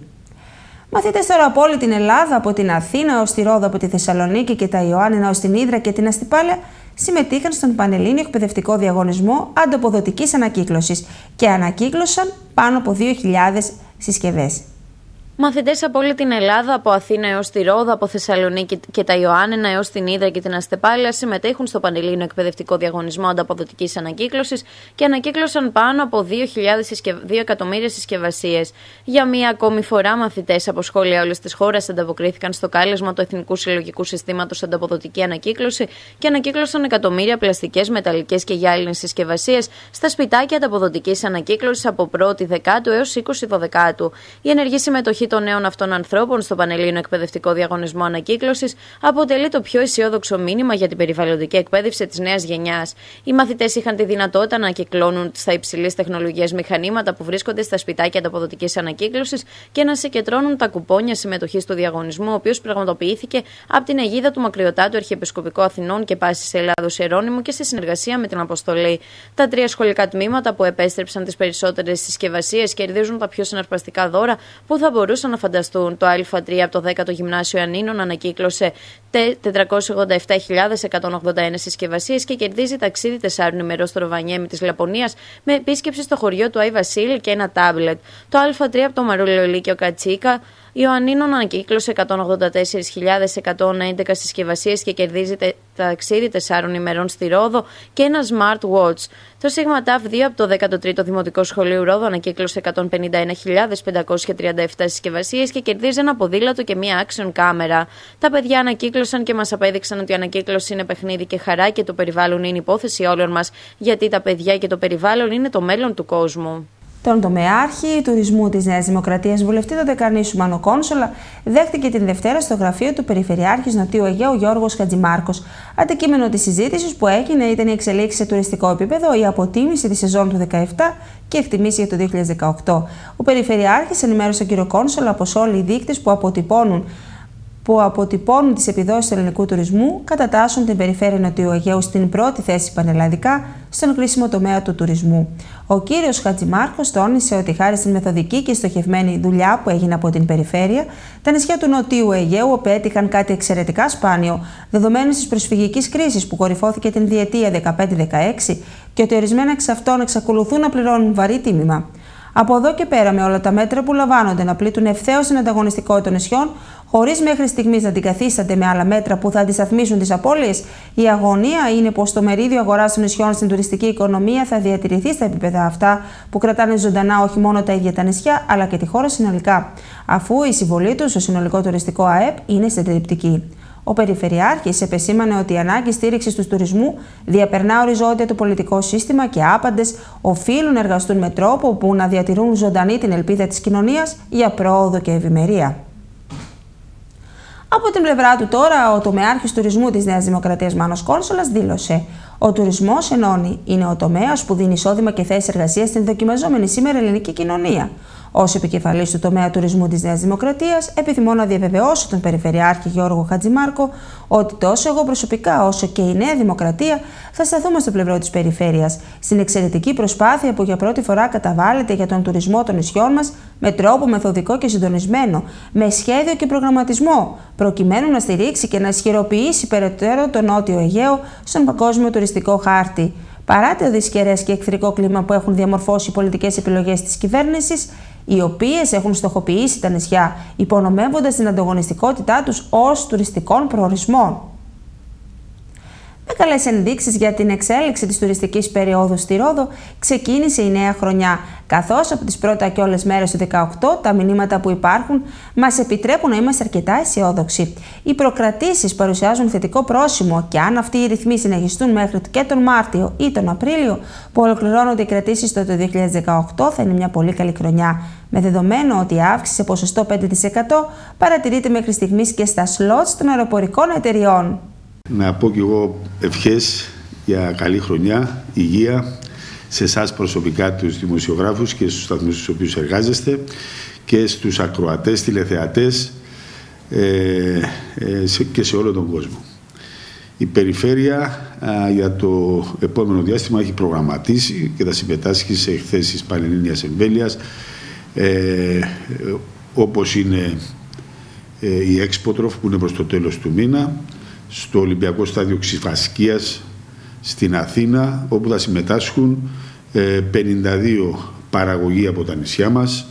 Μαθήτε τώρα από όλη την Ελλάδα, από την Αθήνα ως τη Ρόδο, από τη Θεσσαλονίκη και τα Ιωάννινα ως την Ήδρα και την Αστυπάλαια, συμμετείχαν στον Πανελλήνιο Εκπαιδευτικό Διαγωνισμό Ανταποδοτικής Ανακύκλωσης και ανακύκλωσαν πάνω από 2.000 συσκευές. Μαθητές από όλη την Ελλάδα, από Αθήνα έως τη Ρόδα, από Θεσσαλονίκη και τα Ιωάννενα έως την Ήδρα και την Αστεπάλαια συμμετέχουν στο Πανελλήνιο Εκπαιδευτικό Διαγωνισμό Ανταποδοτικής Ανακύκλωσης και ανακύκλωσαν πάνω από 2, εκατομμύρια συσκευασίες. Για μία ακόμη φορά, μαθητές από σχόλια όλης της χώρας ανταποκρίθηκαν στο κάλεσμα του Εθνικού Συλλογικού Συστήματος Ανταποδοτική Ανακύκλωση και ανακύκλωσαν εκατομμύρια πλαστικές, μεταλλικές και γυάλινε συσκευασίες στα σπιτάκια ανταποδοτικής ανακύκλωσης από 1η Δεκάτου έως 20 Δεκάτου. Η ενεργή συμμετοχή των νέων αυτών ανθρώπων στο Πανελλήνιο Εκπαιδευτικό Διαγωνισμό Ανακύκλωσης αποτελεί το πιο αισιόδοξο μήνυμα για την περιβαλλοντική εκπαίδευση της νέας γενιάς. Οι μαθητές είχαν τη δυνατότητα να ανακυκλώνουν στα υψηλής τεχνολογίας μηχανήματα που βρίσκονται στα σπιτάκια ανταποδοτικής ανακύκλωσης και να συγκεντρώνουν τα κουπόνια συμμετοχής στο διαγωνισμό, ο οποίος πραγματοποιήθηκε από την αιγίδα του Μακριωτάτου Αρχιεπισκοπικού Αθηνών και Πάση Ελλάδος Ερώνυμου και σε συνεργασία με την Αποστολή. Τα τρία σχολικά τμήματα που επέστρεψαν τις περισσότερες συσκευασίες κερδίζουν τα πιο συναρπαστικά δώρα που θα μπορούσαν μπορούσαν να φανταστούν. Το Α3 από το 10ο Γυμνάσιο Ανίνων ανακύκλωσε 487.181 συσκευασίες και κερδίζει ταξίδι 4 ημερών στο Ροβανιέμι της Λαπωνίας με επίσκεψη στο χωριό του Άι Βασίλη και ένα τάμπλετ. Το Α3 από το Μαρούλιο Κατσίκα Ιωαννίνων ανακύκλωσε 184.111 συσκευασίες και κερδίζει ταξίδι 4 ημερών στη Ρόδο και ένα smartwatch. Το Σίγμα TAF 2 από το 13ο Δημοτικό Σχολείο Ρόδο ανακύκλωσε 151.537 συσκευασίες και κερδίζει ένα ποδήλατο και μία action κάμερα. Τα παιδιά ανακύκλωσαν και μας απέδειξαν ότι η ανακύκλωση είναι παιχνίδι και χαρά και το περιβάλλον είναι υπόθεση όλων μας, γιατί τα παιδιά και το περιβάλλον είναι το μέλλον του κόσμου. Τον τομεάρχη τουρισμού της Νέας Δημοκρατίας, βουλευτή του Δεκανήσου Μανο Κόνσολα, δέχτηκε την Δευτέρα στο γραφείο του Περιφερειάρχης Νοτιού Αιγαίου Γιώργος Χατζημάρκος. Αντικείμενο της συζήτησης που έγινε ήταν η εξελίξη σε τουριστικό επίπεδο, η αποτίμηση της σεζόν του 2017 και εκτιμήσει για το 2018. Ο Περιφερειάρχης ενημέρωσε τον κύριο Κόνσολα πως όλοι οι δείκτες που αποτυπώνουν που αποτυπώνουν τις επιδόσεις του ελληνικού τουρισμού κατατάσσουν την περιφέρεια Νοτιού Αιγαίου στην πρώτη θέση πανελλαδικά στον κρίσιμο τομέα του τουρισμού. Ο κύριος Χατζημάρκος τόνισε ότι χάρη στην μεθοδική και στοχευμένη δουλειά που έγινε από την περιφέρεια, τα νησιά του Νοτιού Αιγαίου απέτυχαν κάτι εξαιρετικά σπάνιο, δεδομένου της προσφυγικής κρίσης που κορυφώθηκε την διετία 15-16 και ότι ορισμένα εξ αυτών εξακολουθούν να πληρώνουν βαρύ τίμημα. Από εδώ και πέρα, με όλα τα μέτρα που λαμβάνονται να πλήττουν ευθέως την ανταγωνιστικότητα των νησιών, χωρίς μέχρι στιγμής να αντικαθίστανται με άλλα μέτρα που θα αντισταθμίσουν τις απώλειες, η αγωνία είναι πως το μερίδιο αγοράς των νησιών στην τουριστική οικονομία θα διατηρηθεί στα επίπεδα αυτά που κρατάνε ζωντανά όχι μόνο τα ίδια τα νησιά, αλλά και τη χώρα συνολικά, αφού η συμβολή τους στο συνολικό τουριστικό ΑΕΠ είναι συντριπτική. Ο Περιφερειάρχης επεσήμανε ότι η ανάγκη στήριξης του τουρισμού διαπερνά οριζόντια το πολιτικό σύστημα και άπαντες οφείλουν να εργαστούν με τρόπο που να διατηρούν ζωντανή την ελπίδα της κοινωνίας για πρόοδο και ευημερία. Από την πλευρά του τώρα, ο τομεάρχης τουρισμού της Νέας Δημοκρατίας Μάνος Κόνσολας δήλωσε «Ο τουρισμός ενώνει, είναι ο τομέας που δίνει εισόδημα και θέση εργασίας στην δοκιμαζόμενη σήμερα ελληνική κοινωνία. Ω επικεφαλής του τομέα τουρισμού της Νέας Δημοκρατίας, επιθυμώ να διαβεβαιώσω τον Περιφερειάρχη Γιώργο Χατζημάρκο ότι τόσο εγώ προσωπικά όσο και η Νέα Δημοκρατία θα σταθούμε στο πλευρό της περιφέρειας, στην εξαιρετική προσπάθεια που για πρώτη φορά καταβάλλεται για τον τουρισμό των νησιών μας με τρόπο μεθοδικό και συντονισμένο, με σχέδιο και προγραμματισμό, προκειμένου να στηρίξει και να ισχυροποιήσει περαιτέρω τον Νότιο Αιγαίο στον παγκόσμιο τουριστικό χάρτη. Παρά το δυσκερέ και εχθρικό κλίμα που έχουν διαμορφώσει οι πολιτικές επιλογές της κυβέρνησης, οι οποίες έχουν στοχοποιήσει τα νησιά, υπονομεύοντας την ανταγωνιστικότητά τους ως τουριστικών προορισμών. Με καλές ενδείξεις για την εξέλιξη της τουριστικής περίοδου στη Ρόδο, ξεκίνησε η νέα χρονιά, καθώς από τις πρώτα και όλες μέρες του 18 τα μηνύματα που υπάρχουν μας επιτρέπουν να είμαστε αρκετά αισιόδοξοι. Οι προκρατήσεις παρουσιάζουν θετικό πρόσημο και αν αυτοί οι ρυθμοί συνεχιστούν μέχρι και τον Μάρτιο ή τον Απρίλιο, που ολοκληρώνονται οι κρατήσεις το 2018, θα είναι μια πολύ καλή χρονιά. Με δεδομένο ότι η αύξηση σε ποσοστό 5% παρατηρείται μέχρι στιγμής και στα σλότς των αεροπορικών εταιριών. Να πω κι εγώ ευχές για καλή χρονιά, υγεία σε εσάς προσωπικά τους δημοσιογράφους και στους σταθμούς στους οποίους εργάζεστε και στους ακροατές, τηλεθεατές ε, ε, και σε όλο τον κόσμο. Η περιφέρεια για το επόμενο διάστημα έχει προγραμματίσει και θα συμμετάσχει σε εκθέσεις πανελλήνιας εμβέλειας ε, όπως είναι ε, η Έξποτροφ που είναι προς το τέλος του μήνα στο Ολυμπιακό Στάδιο Ξυφασκίας στην Αθήνα όπου θα συμμετάσχουν 52 ε, παραγωγοί από τα νησιά μας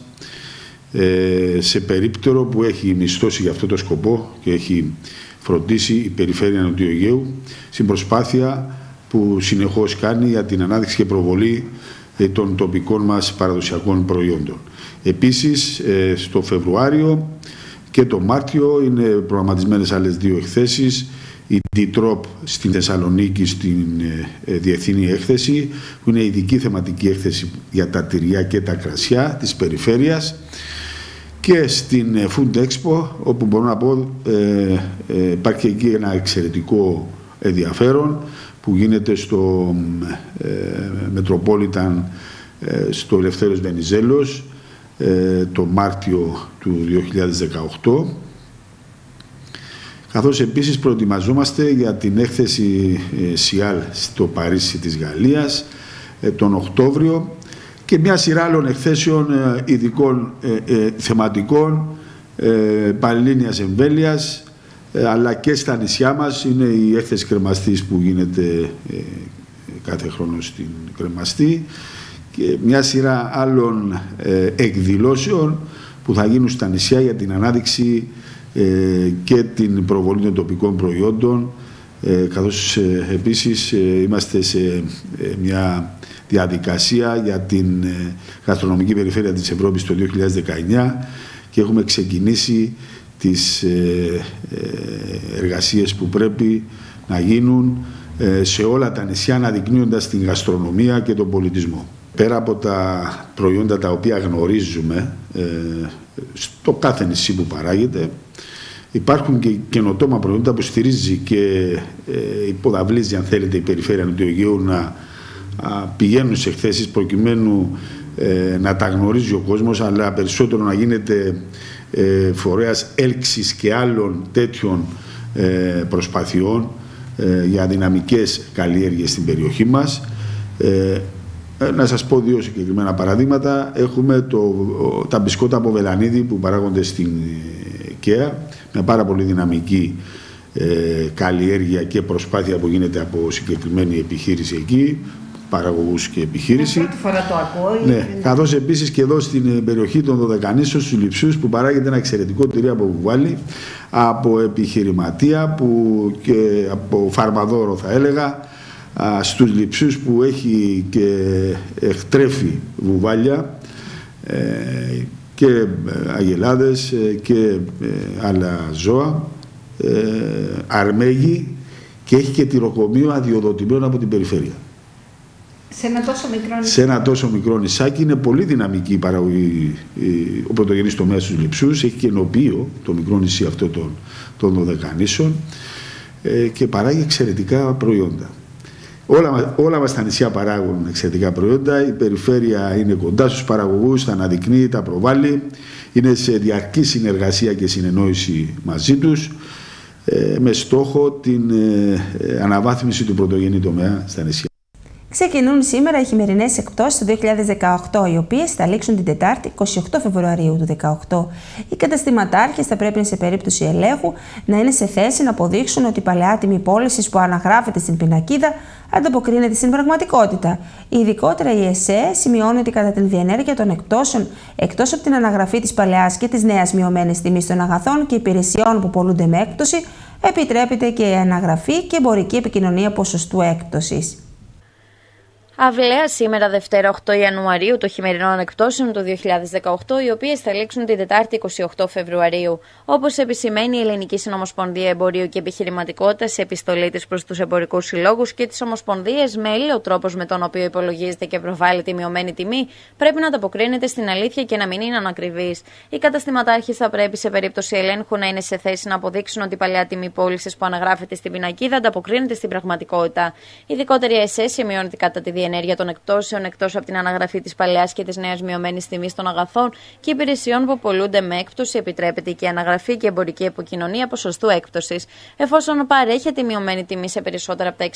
ε, σε περίπτερο που έχει μισθώσει για αυτό το σκοπό και έχει φροντίσει η Περιφέρεια Νοτιογείου στην προσπάθεια που συνεχώς κάνει για την ανάδειξη και προβολή ε, των τοπικών μας παραδοσιακών προϊόντων. Επίσης, στο Φεβρουάριο και το Μάρτιο είναι προγραμματισμένες άλλες δύο εκθέσεις η Ντιτρόπ στην Θεσσαλονίκη στην ε, ε, Διεθνή Έκθεση που είναι ειδική θεματική έκθεση για τα τυριά και τα κρασιά της περιφέρειας και στην ε, Food Expo όπου μπορώ να πω ε, ε, υπάρχει εκεί ένα εξαιρετικό ενδιαφέρον που γίνεται στο ε, Metropolitan στο Ελευθέρος Βενιζέλος το Μάρτιο του 2018 καθώς επίσης προετοιμαζόμαστε για την έκθεση ΣΙΑΛ στο Παρίσι της Γαλλίας ε, τον Οκτώβριο και και μια σειρά άλλων εκθέσεων ειδικών θεματικών πανελλήνιας εμβέλειας αλλά και στα νησιά μας. Είναι η έκθεση κρεμαστής που γίνεται κάθε χρόνο στην κρεμαστή και μια σειρά άλλων εκδηλώσεων που θα γίνουν στα νησιά για την ανάδειξη και την προβολή των τοπικών προϊόντων ε, καθώς ε, επίσης ε, είμαστε σε μια διαδικασία για την γαστρονομική περιφέρεια της Ευρώπης το 2019 και έχουμε ξεκινήσει τις εργασίες που πρέπει να γίνουν σε όλα τα νησιά αναδεικνύοντας την γαστρονομία και τον πολιτισμό. Πέρα από τα προϊόντα τα οποία γνωρίζουμε στο κάθε νησί που παράγεται Υπάρχουν και καινοτόμα προϊόντα που στηρίζει και ε, υποδαβλίζει, αν θέλετε, η περιφέρεια του Αιγαίου να πηγαίνουν σε εκθέσεις προκειμένου ε, να τα γνωρίζει ο κόσμος, αλλά περισσότερο να γίνεται ε, φορέας έλξης και άλλων τέτοιων ε, προσπαθειών ε, για δυναμικές καλλιέργειες στην περιοχή μας. Να σας πω δύο συγκεκριμένα παραδείγματα. Έχουμε το, τα μπισκότα από βελανίδι που παράγονται στην ΚΕΑ με πάρα πολύ δυναμική ε, καλλιέργεια και προσπάθεια που γίνεται από συγκεκριμένη επιχείρηση εκεί, παραγωγούς και επιχείρηση. Πρώτη φορά το ακούω. Ναι, καθώς επίσης και εδώ στην ε, περιοχή των Δωδεκανήσεων, στους Λιψού, που παράγεται ένα εξαιρετικό τυρί από βουβάλι, από επιχειρηματία που και από φαρμαδόρο θα έλεγα, στους Λιψούς που έχει και εκτρέφει βουβάλια ε, και ε, αγελάδες ε, και ε, άλλα ζώα, αρμέγι και έχει και τυροκομείο αδειοδοτημένο από την περιφέρεια. Σε ένα τόσο μικρό νησάκι. Σε ένα τόσο μικρό νησάκι είναι πολύ δυναμική η παραγωγή, ο πρωτογενής τομέας του λειψούς. Έχει και ενωπείο το μικρό νησί αυτό των, των Δωδεκανήσων και παράγει εξαιρετικά προϊόντα. Όλα, όλα μας τα νησιά παράγουν εξαιρετικά προϊόντα, η περιφέρεια είναι κοντά στους παραγωγούς, τα αναδεικνύει, τα προβάλλει, είναι σε διαρκή συνεργασία και συνεννόηση μαζί τους ε, με στόχο την ε, ε, αναβάθμιση του πρωτογενή τομέα στα νησιά. Ξεκινούν σήμερα οι χειμερινές εκπτώσεις του 2018, οι οποίες θα λήξουν την Τετάρτη 28 Φεβρουαρίου του 2018. Οι καταστηματάρχες θα πρέπει σε περίπτωση ελέγχου να είναι σε θέση να αποδείξουν ότι η παλαιά τιμή πώλησης που αναγράφεται στην πινακίδα ανταποκρίνεται στην πραγματικότητα. Ειδικότερα η ΕΣΕ σημειώνει ότι κατά την διενέργεια των εκπτώσεων, εκτός από την αναγραφή της παλαιάς και της νέας μειωμένης τιμής των αγαθών και υπηρεσιών που πολλούνται με έκπτωση, επιτρέπεται και η αναγραφή και εμπορική επικοινωνία ποσοστού έκπτωσης. Αυλαία σήμερα Δευτέρα 8 Ιανουαρίου των χειμερινών εκπτώσεων του 2018, οι οποίες θα λήξουν την Τετάρτη 28 Φεβρουαρίου. Όπως επισημαίνει η Ελληνική Συνομοσπονδία Εμπορίου και Επιχειρηματικότητας σε επιστολή της προς τους εμπορικούς συλλόγους και τι Ομοσπονδίε μέλη, ο τρόπος με τον οποίο υπολογίζεται και προβάλλεται η μειωμένη τιμή πρέπει να ανταποκρίνεται στην αλήθεια και να μην είναι ανακριβής. Οι καταστηματάρχες θα πρέπει σε περίπτωση ελέγχου να είναι σε θέση να αποδείξουν ότι η παλιά τιμή πώλησης που αναγράφεται στην πινακίδα ανταποκρίνεται στην πραγματικότητα. Ειδικότερη ΕΣΕ σημειώνει κατά τη ενέργεια των εκτόσεων εκτός από την αναγραφή της παλαιάς και της νέας μειωμένης τιμής των αγαθών και υπηρεσιών που πολλούνται με έκπτωση, επιτρέπεται και η αναγραφή και εμπορική επικοινωνία ποσοστού έκπτωσης. Εφόσον παρέχεται η μειωμένη τιμή σε περισσότερα από τα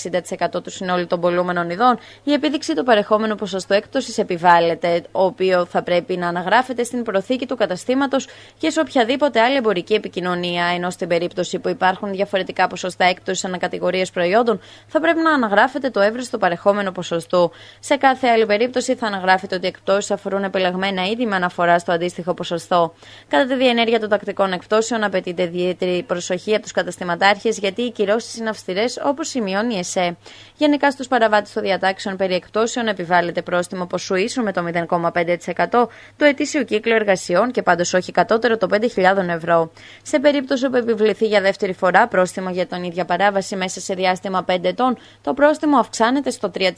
60% του συνόλου των πολλούμενων ειδών, η επίδειξη του παρεχόμενου ποσοστού έκπτωσης επιβάλλεται, ο οποίο θα πρέπει να αναγράφεται στην προθήκη του καταστήματος και σε οποιαδήποτε άλλη εμπορική επικοινωνία, ενώ στην περίπτωση που υπάρχουν διαφορετικά ποσοστά έκπτωσης ανακατηγορίες προϊόντων, θα πρέπει να αναγράφεται το έβριστο παρεχόμενο ποσοστό σε κάθε άλλη περίπτωση θα αναγράφεται ότι οι εκπτώσεις αφορούν επιλεγμένα είδη με αναφορά στο αντίστοιχο ποσοστό. Κατά τη διενέργεια των τακτικών εκπτώσεων απαιτείται ιδιαίτερη προσοχή από τους καταστηματάρχες γιατί οι κυρώσεις είναι αυστηρές όπως σημειώνει η ΕΣΕ. Γενικά στους παραβάτες των διατάξεων περί εκπτώσεων επιβάλλεται πρόστιμο ποσού ίσου με το 0,5% του ετήσιου κύκλου εργασιών και πάντως όχι κατώτερο το 5.000 ευρώ. Σε περίπτωση που επιβληθεί για δεύτερη φορά πρόστιμο για τον ίδια παράβαση μέσα σε διάστημα 5 ετών, το πρόστιμο αυξάνεται στο 3%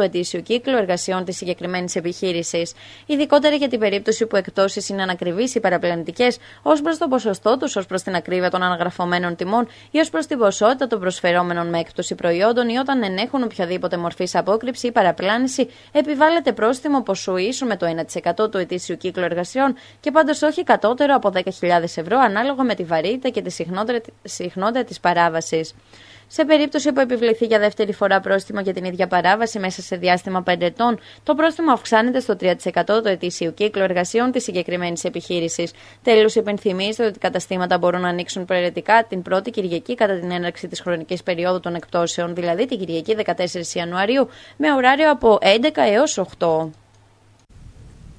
του ετήσιου κύκλου εργασιών της συγκεκριμένης επιχείρησης. Ειδικότερα για την περίπτωση που εκτόσει είναι ανακριβείς ή παραπλανητικές ως προς το ποσοστό τους, ως προς την ακρίβεια των αναγραφωμένων τιμών ή ως προς την ποσότητα των προσφερόμενων με έκπτωση προϊόντων ή όταν ενέχουν οποιαδήποτε μορφή απόκρυψη ή παραπλάνηση, επιβάλλεται πρόστιμο ποσού ίσου με το 1% του ετήσιου κύκλου εργασιών και πάντως όχι κατώτερο από 10.000 ευρώ ανάλογα με τη βαρύτητα και τη συχνότητα της παράβασης. Σε περίπτωση που επιβληθεί για δεύτερη φορά πρόστιμο για την ίδια παράβαση μέσα σε διάστημα 5 ετών, το πρόστιμο αυξάνεται στο 3% του ετήσιου κύκλου εργασιών της συγκεκριμένης επιχείρησης. Τέλος, υπενθυμίζεται ότι καταστήματα μπορούν να ανοίξουν προαιρετικά την πρώτη Κυριακή κατά την έναρξη της χρονικής περίοδου των εκπτώσεων, δηλαδή την Κυριακή 14 Ιανουαρίου, με ωράριο από 11 έως 8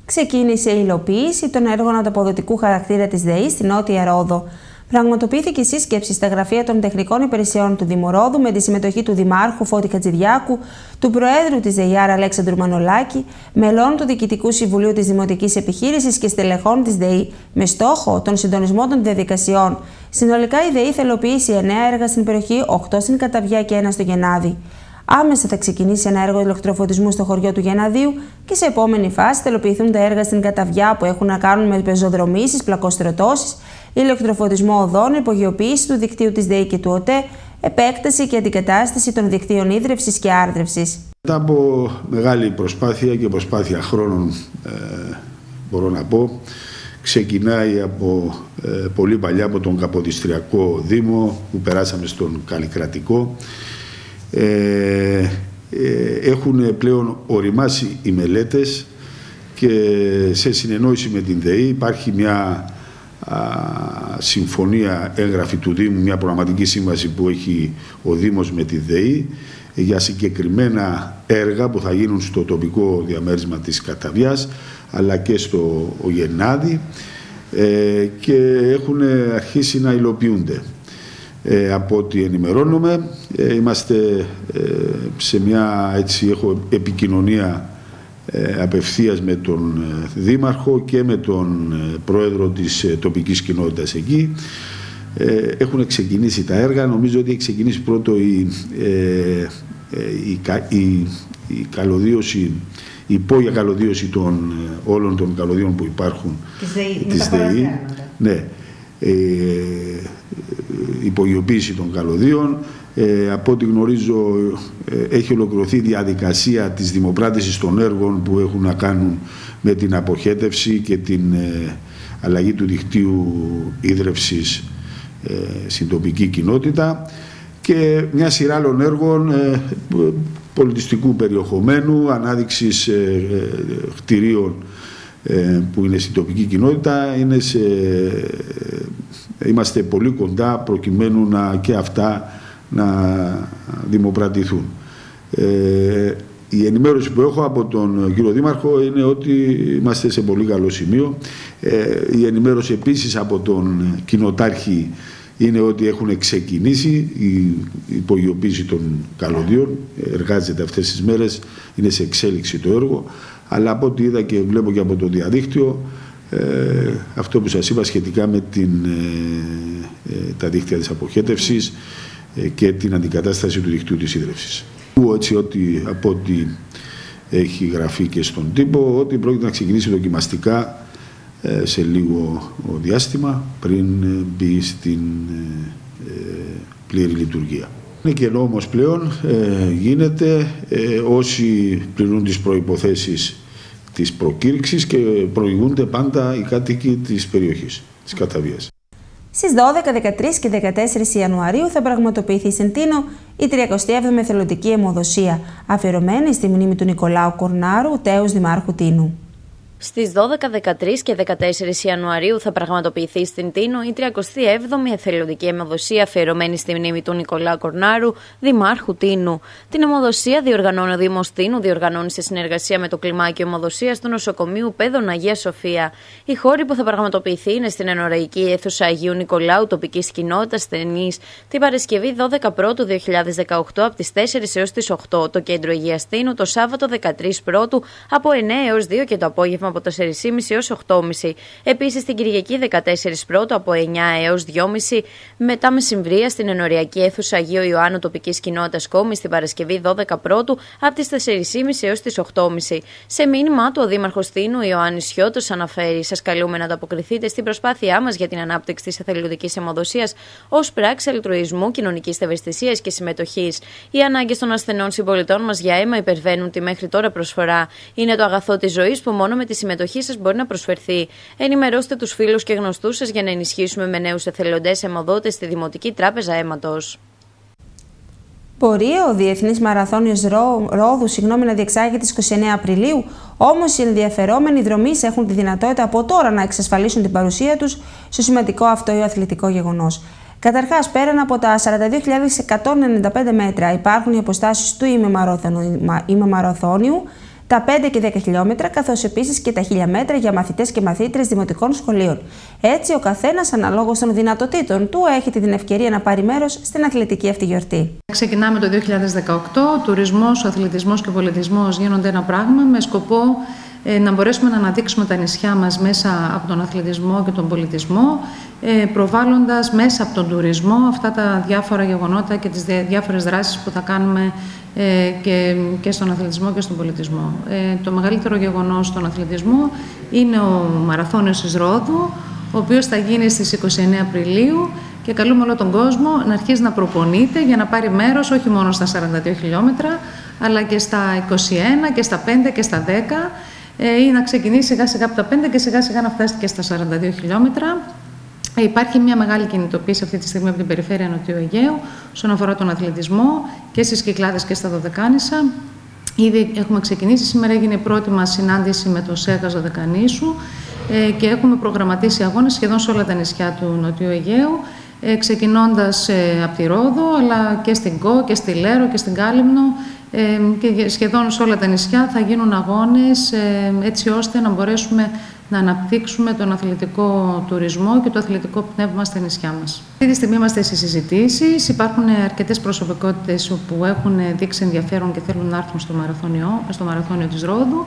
ξεκίνησε η υλοποίηση των έργων ανταποδοτικού χαρακτήρα της ΔΕΗ στη Νότια Ρόδο. Πραγματοποιήθηκε σύσκεψη στα γραφεία των τεχνικών υπηρεσιών του Δημορόδου με τη συμμετοχή του Δημάρχου Φώτη Κατζηδιάκου, του Προέδρου της ΔΕΙΑΡ Αλέξανδρου Μανολάκη, μελών του Διοικητικού Συμβουλίου της Δημοτικής Επιχείρησης και στελεχών της ΔΕΗ, με στόχο τον συντονισμό των διαδικασιών. Συνολικά η ΔΕΗ θα υλοποιήσει 9 έργα στην περιοχή, 8 στην Καταβιά και 1 στο Γενάδι. Άμεσα θα ξεκινήσει ένα έργο ηλεκτροφωτισμού στο χωριό του Γεναδίου και σε επόμενη φάση θα υλοποιηθούν τα έργα στην Καταβιά που έχουν να κάνουν με πεζοδρομήσεις, πλακοστρωτώσει, ηλεκτροφωτισμό οδών, υπογειοποίηση του δικτύου της ΔΕΗ και του ΟΤΕ, επέκταση και αντικατάσταση των δικτύων ίδρυυσης και άρδρευσης. Μετά από μεγάλη προσπάθεια και προσπάθεια χρόνων, ε, μπορώ να πω, ξεκινάει από ε, πολύ παλιά από τον Καποδιστριακό Δήμο που περάσαμε στον Καλλικρατικό ε, ε, έχουν πλέον οριμάσει οι μελέτες και σε συνεννόηση με την ΔΕΗ υπάρχει μια συμφωνία έγγραφη του Δήμου, μια προγραμματική σύμβαση που έχει ο Δήμος με τη ΔΕΗ για συγκεκριμένα έργα που θα γίνουν στο τοπικό διαμέρισμα της Καταβιάς αλλά και στο Γενάδη ε, και έχουν αρχίσει να υλοποιούνται. Ε, από ό,τι ενημερώνουμε. Ε, είμαστε ε, σε μια έτσι έχω επικοινωνία ε, απευθείας με τον Δήμαρχο και με τον Πρόεδρο της τοπικής κοινότητας εκεί. Έχουν ξεκινήσει τα έργα. Νομίζω ότι έχει ξεκινήσει πρώτο η, η, η, η καλωδίωση η υπόγεια καλωδίωση των όλων των καλωδίων που υπάρχουν της ΔΕΗ. Ναι. Ε, υπογειοποίηση των καλωδίων. Ε, από ό,τι γνωρίζω ε, έχει ολοκληρωθεί η διαδικασία της δημοπράτησης των έργων που έχουν να κάνουν με την αποχέτευση και την ε, αλλαγή του δικτύου ίδρευσης ε, στην τοπική κοινότητα. Και μια σειρά άλλων έργων πολιτιστικού περιεχομένου, ανάδειξης κτηρίων που είναι στην τοπική κοινότητα, είναι σε είμαστε πολύ κοντά προκειμένου να, και αυτά να δημοπρατηθούν. Ε, η ενημέρωση που έχω από τον κύριο Δήμαρχο είναι ότι είμαστε σε πολύ καλό σημείο. Ε, η ενημέρωση επίσης από τον κοινοτάρχη είναι ότι έχουν ξεκινήσει η υπογειοποίηση των καλωδίων, εργάζεται αυτές τις μέρες, είναι σε εξέλιξη το έργο, αλλά από ό,τι είδα και βλέπω και από το διαδίκτυο, ε, αυτό που σας είπα σχετικά με την, ε, ε, τα δίκτυα της αποχέτευσης και την αντικατάσταση του δικτύου της ίδρυυσης. Έτσι ότι από ό,τι έχει γραφεί και στον τύπο ότι πρόκειται να ξεκινήσει δοκιμαστικά σε λίγο διάστημα πριν μπει στην πλήρη λειτουργία. Είναι και όμως πλέον γίνεται όσοι πληρούν τις προϋποθέσεις της προκήρυξης και προηγούνται πάντα οι κάτοικοι της περιοχής, της Καταβίας. Στις 12, 13 και 14 Ιανουαρίου θα πραγματοποιηθεί στην Τίνο η 37η εθελοντική αιμοδοσία, αφιερωμένη στη μνήμη του Νικολάου Κορνάρου, τέους Δημάρχου Τίνου. Στις 12, 13 και 14 Ιανουαρίου θα πραγματοποιηθεί στην Τίνο η 37η εθελοντική αιμοδοσία αφιερωμένη στη μνήμη του Νικολά Κορνάρου, Δημάρχου Τίνου. Την αιμοδοσία διοργανώνει ο Δήμος Τίνου, διοργανώνει σε συνεργασία με το κλιμάκιο αιμοδοσίας του νοσοκομείου Πέδων Αγίας Σοφία. Η χώρη που θα πραγματοποιηθεί είναι στην ενοραϊκή αίθουσα Αγίου Νικολάου τοπικής κοινότητας Στενή την Παρασκευή 12 Πρώτου 2018 από τις 4 έως τις 8. Το κέντρο Υγείας Τίνου το Σάββατο 13 Πρώτου από 9 έως 2 και το απόγευμα από 4.30 έως 8.30. Επίσης την Κυριακή 14 Πρώτου από 9 έως 2.30 μετά μεσημβρία στην ενοριακή αίθουσα Αγίου Ιωάννου τοπικής κοινότητας Κόμης στην Παρασκευή 12 Πρώτου από τις 4.30 έως τις 8.30. Σε μήνυμα του ο Δήμαρχος Τίνου Ιωάννης Σιώτος αναφέρει «Σας καλούμε να ανταποκριθείτε στην προσπάθειά μας για την ανάπτυξη της εθελοντικής αιμοδοσίας ως πράξη αλτρουισμού, κοινωνικής ευαισθησίας και συμμετοχής. Οι ανάγκες των ασθενών συμπολιτών μας για αίμα υπερβαίνουν τη μέχρι τώρα προσφορά. Είναι το αγαθό της ζωής που μόνο με τη συμμετοχή σας μπορεί να προσφερθεί. Ενημερώστε τους φίλους και γνωστούς σας για να ενισχύσουμε με νέους εθελοντές αιμοδότες στη Δημοτική Τράπεζα Αίματος. Μπορεί ο Διεθνής Μαραθώνιος Ρόδου συγγνώμη, να διεξάγεται στι 29 Απριλίου, όμως οι ενδιαφερόμενοι δρομή έχουν τη δυνατότητα από τώρα να εξασφαλίσουν την παρουσία τους στο σημαντικό αυτό αθλητικό γεγονός. Καταρχάς, πέραν από τα 42.195 μέτρα, υπάρχουν οι αποστάσεις του ημεμαραθώνιου, τα 5 και 10 χιλιόμετρα, καθώς επίσης και τα 1000 μέτρα για μαθητές και μαθήτρε δημοτικών σχολείων. Έτσι, ο καθένας, αναλόγως των δυνατοτήτων του, έχει την ευκαιρία να πάρει μέρος στην αθλητική αυτή γιορτή. Ξεκινάμε το 2018. Ο τουρισμός, ο αθλητισμός και ο πολιτισμός γίνονται ένα πράγμα με σκοπό ε, να μπορέσουμε να αναδείξουμε τα νησιά μας μέσα από τον αθλητισμό και τον πολιτισμό, ε, προβάλλοντας μέσα από τον τουρισμό αυτά τα διάφορα γεγονότα και τις διάφορες δράσεις που θα κάνουμε ε, και, και στον αθλητισμό και στον πολιτισμό. Το μεγαλύτερο γεγονός στον αθλητισμό είναι ο Μαραθώνιος της Ρόδου, ο οποίος θα γίνει στις 29 Απριλίου και καλούμε όλο τον κόσμο να αρχίσει να προπονείται για να πάρει μέρος όχι μόνο στα 42 χιλιόμετρα, αλλά και στα 21 και στα 5 και στα 10 ε, ή να ξεκινήσει σιγά σιγά από τα 5 και σιγά σιγά να φτάσει και στα 42 χιλιόμετρα. Ε, υπάρχει μια μεγάλη κινητοποίηση αυτή τη στιγμή από την περιφέρεια Νοτιού Αιγαίου όσον αφορά τον αθλητισμό και στις Κυκλάδες και στα Δωδεκάνησα. Ήδη έχουμε ξεκινήσει. Σήμερα έγινε η πρώτη μας συνάντηση με το ΣΕΓΑ Δωδεκανήσου ε, και έχουμε προγραμματίσει αγώνες σχεδόν σε όλα τα νησιά του Νοτιού Αιγαίου. Ε, ξεκινώντας ε, από τη Ρόδο, αλλά και στην Κό και στη Λέρο και στην Κάλυμνο και σχεδόν σε όλα τα νησιά θα γίνουν αγώνες έτσι ώστε να μπορέσουμε να αναπτύξουμε τον αθλητικό τουρισμό και το αθλητικό πνεύμα στα νησιά μας. Αυτή τη στιγμή είμαστε σε συζητήσεις. Υπάρχουν αρκετές προσωπικότητες που έχουν δείξει ενδιαφέρον και θέλουν να έρθουν στο μαραθώνιο, στο μαραθώνιο της Ρόδου.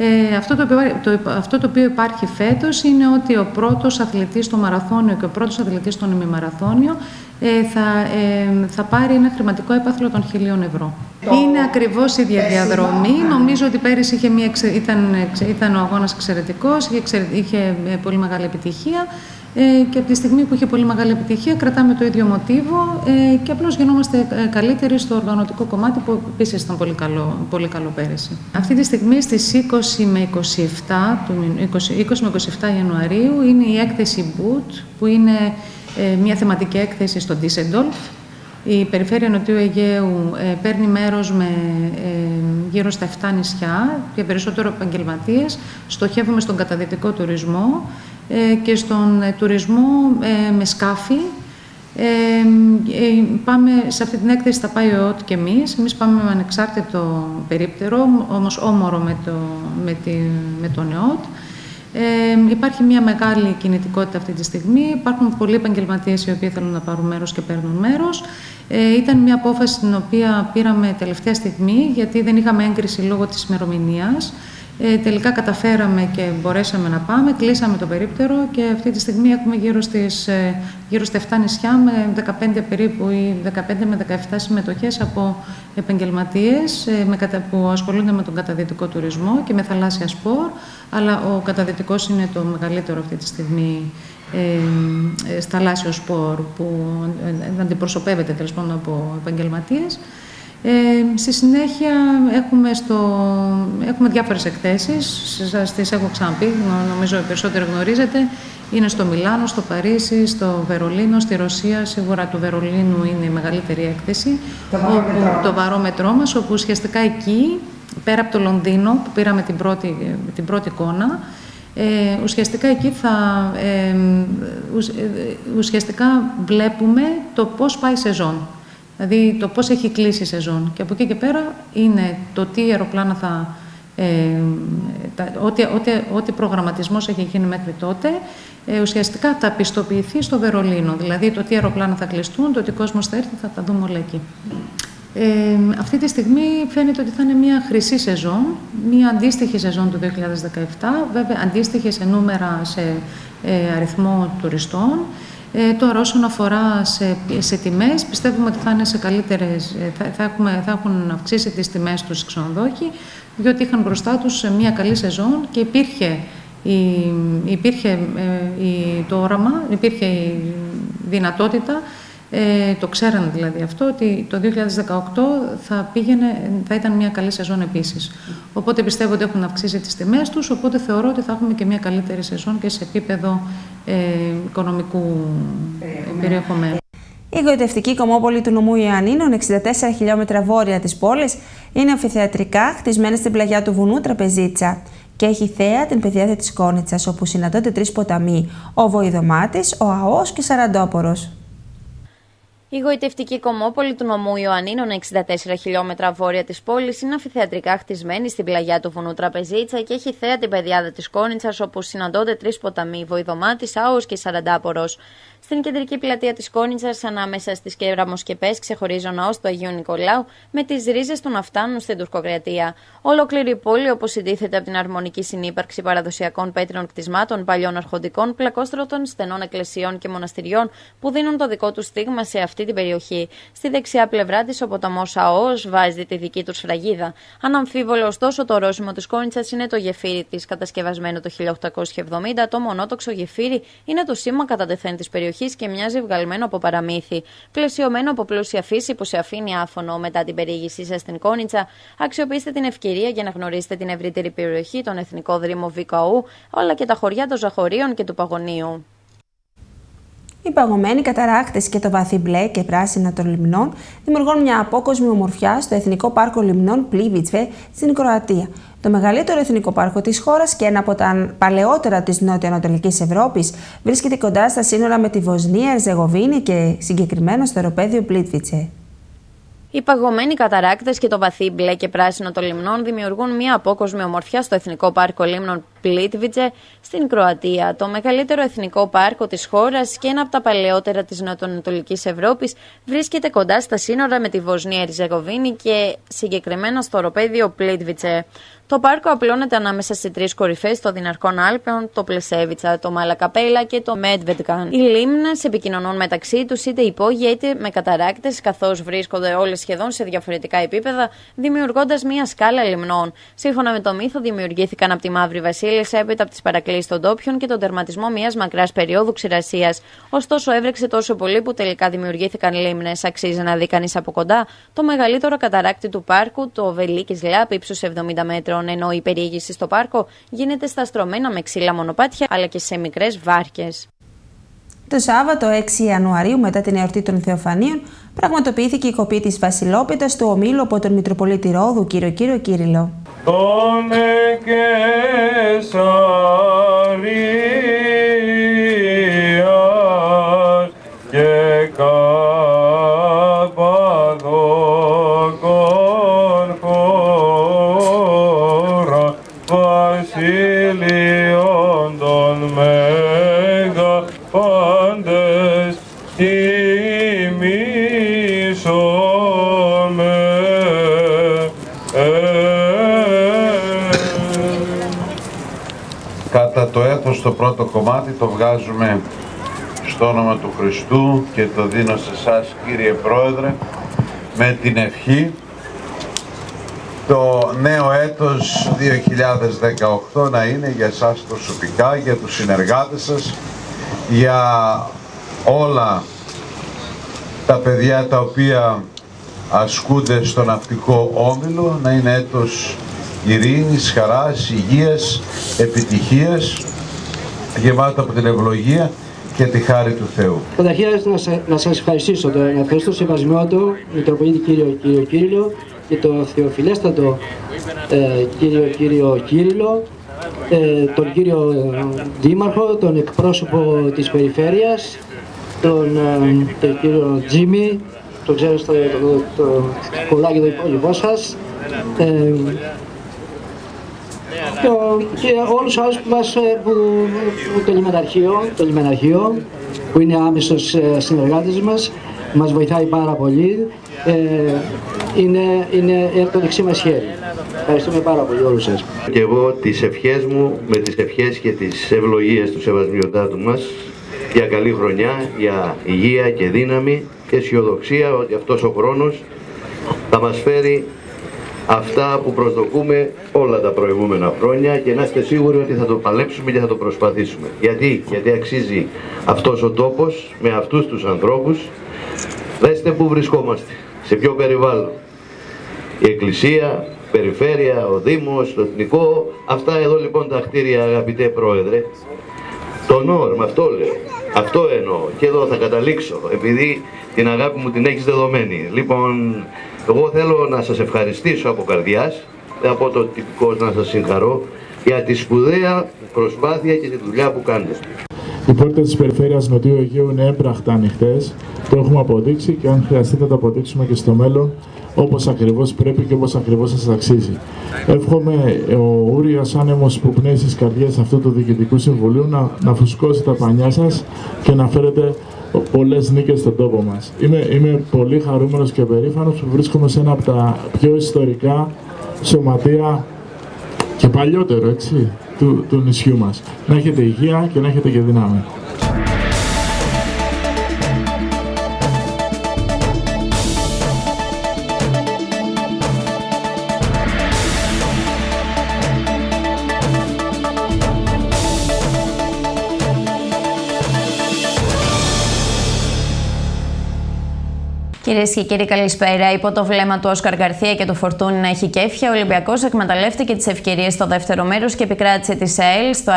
Ε, αυτό, το, το, αυτό το οποίο υπάρχει φέτος είναι ότι ο πρώτος αθλητής στο μαραθώνιο και ο πρώτος αθλητής στο ημιμαραθώνιο ε, θα, ε, θα πάρει ένα χρηματικό έπαθλο των χιλίων ευρώ. Είναι ακριβώς η διαδρομή. Νομίζω ότι πέρυσι είχε μια, ήταν, ήταν ο αγώνας εξαιρετικός, είχε, είχε ε, πολύ μεγάλη επιτυχία. Ε, και από τη στιγμή που είχε πολύ μεγάλη επιτυχία κρατάμε το ίδιο μοτίβο ε, και απλώς γινόμαστε ε, καλύτεροι στο οργανωτικό κομμάτι που επίσης ήταν πολύ καλό, πολύ καλό πέρυσι. Αυτή τη στιγμή στις 20 με 27, 20, με 27 Ιανουαρίου είναι η έκθεση BOOT που είναι μια θεματική έκθεση στο Düsseldorf. Η Περιφέρεια Νοτιού Αιγαίου παίρνει μέρος με γύρω στα 7 νησιά και περισσότερο επαγγελματίες. Στοχεύουμε στον καταδυτικό τουρισμό ε, και στον ε, τουρισμό ε, με σκάφη. Πάμε, σε αυτή την έκθεση θα πάει ο ΕΟΤ και εμείς. Εμείς πάμε με ανεξάρτητο περίπτερο, όμως όμορο με, το, με, τη, με τον ΕΟΤ. Ε, υπάρχει μια μεγάλη κινητικότητα αυτή τη στιγμή. Υπάρχουν πολλοί επαγγελματίες οι οποίοι θέλουν να πάρουν μέρος και παίρνουν μέρος. Ε, ήταν μια απόφαση την οποία πήραμε τελευταία στιγμή, γιατί δεν είχαμε έγκριση λόγω της ημερομηνίας. Ε, τελικά καταφέραμε και μπορέσαμε να πάμε, κλείσαμε το περίπτερο και αυτή τη στιγμή έχουμε γύρω, στις, ε, γύρω στα 7 νησιά με 15 περίπου ή 15 με 17 συμμετοχές από επαγγελματίες ε, με, που ασχολούνται με τον καταδυτικό τουρισμό και με θαλάσσια σπορ, αλλά ο καταδυτικός είναι το μεγαλύτερο αυτή τη στιγμή ε, ε θαλάσσιο σπορ που αντιπροσωπεύεται τέλος πάντων από επαγγελματίες. Ε, στη συνέχεια έχουμε, στο, έχουμε διάφορες εκθέσεις, σας τις έχω ξαναπεί, νομίζω οι περισσότεροι γνωρίζετε. Είναι στο Μιλάνο, στο Παρίσι, στο Βερολίνο, στη Ρωσία. Σίγουρα του Βερολίνου είναι η μεγαλύτερη έκθεση. Το βαρόμετρό, το βαρόμετρό μας, όπου ουσιαστικά εκεί, πέρα από το Λονδίνο, που πήραμε την πρώτη, την πρώτη εικόνα, ε, ουσιαστικά εκεί θα, ε, ουσιαστικά βλέπουμε το πώς πάει η σεζόν. Δηλαδή το πώς έχει κλείσει η σεζόν. Και από εκεί και πέρα είναι το τι αεροπλάνα θα... Ε, ό,τι, ό,τι, ό,τι προγραμματισμός έχει γίνει μέχρι τότε, ε, ουσιαστικά θα πιστοποιηθεί στο Βερολίνο. Δηλαδή το τι αεροπλάνα θα κλειστούν, το τι κόσμος θα έρθει, θα τα δούμε όλα εκεί. Ε, αυτή τη στιγμή φαίνεται ότι θα είναι μια χρυσή σεζόν, μια αντίστοιχη σεζόν του 2017, βέβαια αντίστοιχη σε νούμερα, σε ε, αριθμό τουριστών. Ε, τώρα, όσον αφορά σε, σε τιμές, πιστεύουμε ότι θα, είναι σε καλύτερες, ε, θα, θα, έχουμε, θα έχουν αυξήσει τις τιμές τους οι ξενοδόχοι, διότι είχαν μπροστά τους μια καλή σεζόν και υπήρχε, η, υπήρχε ε, η, το όραμα, υπήρχε η δυνατότητα ε, το ξέραν δηλαδή αυτό, ότι το 2018 θα, πήγαινε, θα ήταν μια καλή σεζόν επίσης. Οπότε πιστεύω ότι έχουν αυξήσει τις τιμές τους, οπότε θεωρώ ότι θα έχουμε και μια καλύτερη σεζόν και σε επίπεδο ε, οικονομικού περιεχομένου. Η γοητευτική κομμόπολη του νομού Ιωαννίνων, 64 χιλιόμετρα βόρεια της πόλης, είναι αμφιθεατρικά χτισμένη στην πλαγιά του βουνού Τραπεζίτσα και έχει θέα την πεδιάδα της Κόνιτσας, όπου συναντώνται τρεις ποταμοί, ο Βοηδομάτης, ο Αός και Σαραντόπορος. Η γοητευτική κομμόπολη του νομού Ιωαννίνων, 64 χιλιόμετρα βόρεια της πόλης, είναι αμφιθεατρικά χτισμένη στην πλαγιά του βουνού Τραπεζίτσα και έχει θέα την πεδιάδα της Κόνιτσας, όπου συναντώνται τρεις ποταμοί, Βοηδομάτη, Άος και Σαραντάπορο. Στην κεντρική πλατεία της Κόνιτσας, ανάμεσα στις κεραμοσκεπές, ξεχωρίζει ο ναό του Αγίου Νικολάου, με τις ρίζες του να φτάνουν στην Τουρκοκρατία. Ολόκληρη η πόλη, όπως συντίθεται από την αρμονική συνύπαρξη παραδοσιακών πέτρινων κτισμάτων, παλιών αρχοντικών, πλακόστρωτων, στενών εκκλησιών και μοναστηριών, που δίνουν το δικό τους στίγμα σε αυτή την περιοχή. Στη δεξιά πλευρά της, ο ποταμός Αός βάζει τη δική του σφραγίδα. Αναμφίβολο, ωστόσο, το ορόσημο της Κόνιτσας είναι το γεφύρι της, κατασκευασμένο το 1870. Το μονότοξο γεφύρι είναι το σήμα κατά τεθέν της περιοχής και μοιάζει βγαλμένο από παραμύθι. Πλαισιωμένο από πλούσια φύση που σε αφήνει άφωνο μετά την περιήγησή σα στην Κόνιτσα, αξιοποιήστε την ευκαιρία για να γνωρίσετε την ευρύτερη περιοχή, τον Εθνικό Δρύμο Βικαού, όλα και τα χωριά των Ζαχορίων και του Παγωνίου. Οι παγωμένοι καταράκτε και το βαθύ μπλε και πράσινα των λιμνών δημιουργούν μια απόκοσμη ομορφιά στο Εθνικό Πάρκο Λιμνών Πλίβιτσβε στην Κροατία. Το μεγαλύτερο εθνικό πάρκο της χώρας και ένα από τα παλαιότερα της νότιο-ανατολικής Ευρώπης βρίσκεται κοντά στα σύνορα με τη Βοσνία, Ερζεγοβίνη και συγκεκριμένα στο αεροπέδιο Πλίτβιτσε. Οι παγωμένοι καταράκτες και το βαθύ μπλε και πράσινο των λιμνών δημιουργούν μια απόκοσμη ομορφιά στο Εθνικό Πάρκο Λίμνων Πλίτβιτζε στην Κροατία, το μεγαλύτερο εθνικό πάρκο της χώρας και ένα από τα παλαιότερα της Νοτιοανατολικής Ευρώπης, βρίσκεται κοντά στα σύνορα με τη Βοσνία Ριζεγοβίνη και συγκεκριμένα στο οροπέδιο Πλίτβιτζε. Το πάρκο απλώνεται ανάμεσα σε τρεις κορυφές των Διναρκών Άλπαιων, το Πλεσέβιτσα, το Μαλακαπέλα και το Μέτβετκαν. Οι λίμνες επικοινωνούν μεταξύ τους είτε υπόγεια είτε με καταράκτες, καθώς βρίσκονται όλες σχεδόν σε διαφορετικά επίπεδα, δημιουργώντας μια σκάλα λιμνών. Σύμφωνα με το μύθο, δημιουργήθηκαν από τη Μαύρη Βασίλισσα έπειτα από τις παρακλήσεις των τόπιων και τον τερματισμό μιας μακράς περίοδου ξηρασίας. Ωστόσο, έβρεξε τόσο πολύ που τελικά δημιουργήθηκαν λίμνες. Αξίζει να δει κανείς από κοντά το μεγαλύτερο καταράκτη του πάρκου, το Βελίκης Λάπ, ύψου 70 μέτρων ενώ η περιήγηση στο πάρκο γίνεται στα στρωμένα με ξύλα μονοπάτια αλλά και σε μικρές βάρκες. Το Σάββατο 6 Ιανουαρίου, μετά την εορτή των Θεοφανίων, πραγματοποιήθηκε η κοπή της Βασιλόπιτας του ομίλου από τον Μητροπολίτη Ρόδου, κύριο κύριο Κύριλο. Τον το πρώτο κομμάτι το βγάζουμε στο όνομα του Χριστού και το δίνω σε εσάς κύριε Πρόεδρε με την ευχή το νέο έτος 2018 να είναι για εσάς προσωπικά, για τους συνεργάτες σας, για όλα τα παιδιά τα οποία ασκούνται στο ναυτικό όμιλο, να είναι έτος ειρήνης, χαράς, υγείας, επιτυχίας γεμάτο από την ευλογία και τη χάρη του Θεού. Καταρχήν να, να σας ευχαριστήσω, να ευχαριστώ Σεβασμιότο, Μητροπολίτη κύριο, κύριο Κύριλο και το θεοφιλέστατο ε, κύριο, κύριο Κύριλο, ε, τον κύριο ε, Δήμαρχο, τον εκπρόσωπο της Περιφέρειας, τον, ε, τον κύριο Τζίμι, το ξέρω στο το, το, το, κολλάκι το υπόλοιπό σας, ε, και όλους τους άλλους που, μας, ε, που, που το, λιμεναρχείο, το λιμεναρχείο που είναι άμεσος ε, συνεργάτης μας, μας βοηθάει πάρα πολύ. Ε, είναι, είναι το δεξί μας χέρι. Ευχαριστούμε πάρα πολύ όλους σας. Και εγώ τις ευχές μου με τις ευχές και τις ευλογίες του σεβασμιωτάτου μας για καλή χρονιά, για υγεία και δύναμη και αισιοδοξία ότι αυτός ο χρόνος θα μας φέρει αυτά που προσδοκούμε όλα τα προηγούμενα χρόνια και να είστε σίγουροι ότι θα το παλέψουμε και θα το προσπαθήσουμε. Γιατί, Γιατί αξίζει αυτός ο τόπος με αυτούς τους ανθρώπους. Δέστε που βρισκόμαστε, σε ποιο περιβάλλον; Η Εκκλησία, η Περιφέρεια, ο Δήμος, το Εθνικό, αυτά εδώ λοιπόν τα κτίρια αγαπητέ Πρόεδρε, το ΝΟΡ, με αυτό λέω, Αυτό εννοώ. Και εδώ θα καταλήξω, επειδή την αγάπη μου την έχεις δεδομένη. Λοιπόν, εγώ θέλω να σας ευχαριστήσω από καρδιάς, από το τυπικό να σας συγχαρώ, για τη σπουδαία προσπάθεια και τη δουλειά που κάνετε. Οι πόρτε της περιφέρειας Νοτιού Αιγαίου είναι έμπραχτα ανοιχτές. Το έχουμε αποδείξει και αν χρειαστεί θα το αποδείξουμε και στο μέλλον όπως ακριβώς πρέπει και όπως ακριβώς σας αξίζει. Εύχομαι ο Ούριος άνεμος που πνέει στις καρδιές αυτού του Διοικητικού Συμβουλίου να, να φουσκώσει τα πανιά σας και να φέρετε πολλές νίκες στον τόπο μας. Είμαι, είμαι πολύ χαρούμενος και περήφανος που βρίσκομαι σε ένα από τα πιο ιστορικά σωματεία και παλιότερο, έτσι, του, του νησιού μας. Να έχετε υγεία και να έχετε και δύναμη. Κυρίες και κύριοι, καλησπέρα. Υπό το βλέμμα του Όσκαρ Γκαρθία και του Φορτούνη να έχει κέφια, ο Ολυμπιακός εκμεταλλεύτηκε τις ευκαιρίες στο δεύτερο μέρος και επικράτησε τη ΑΕΛ στο,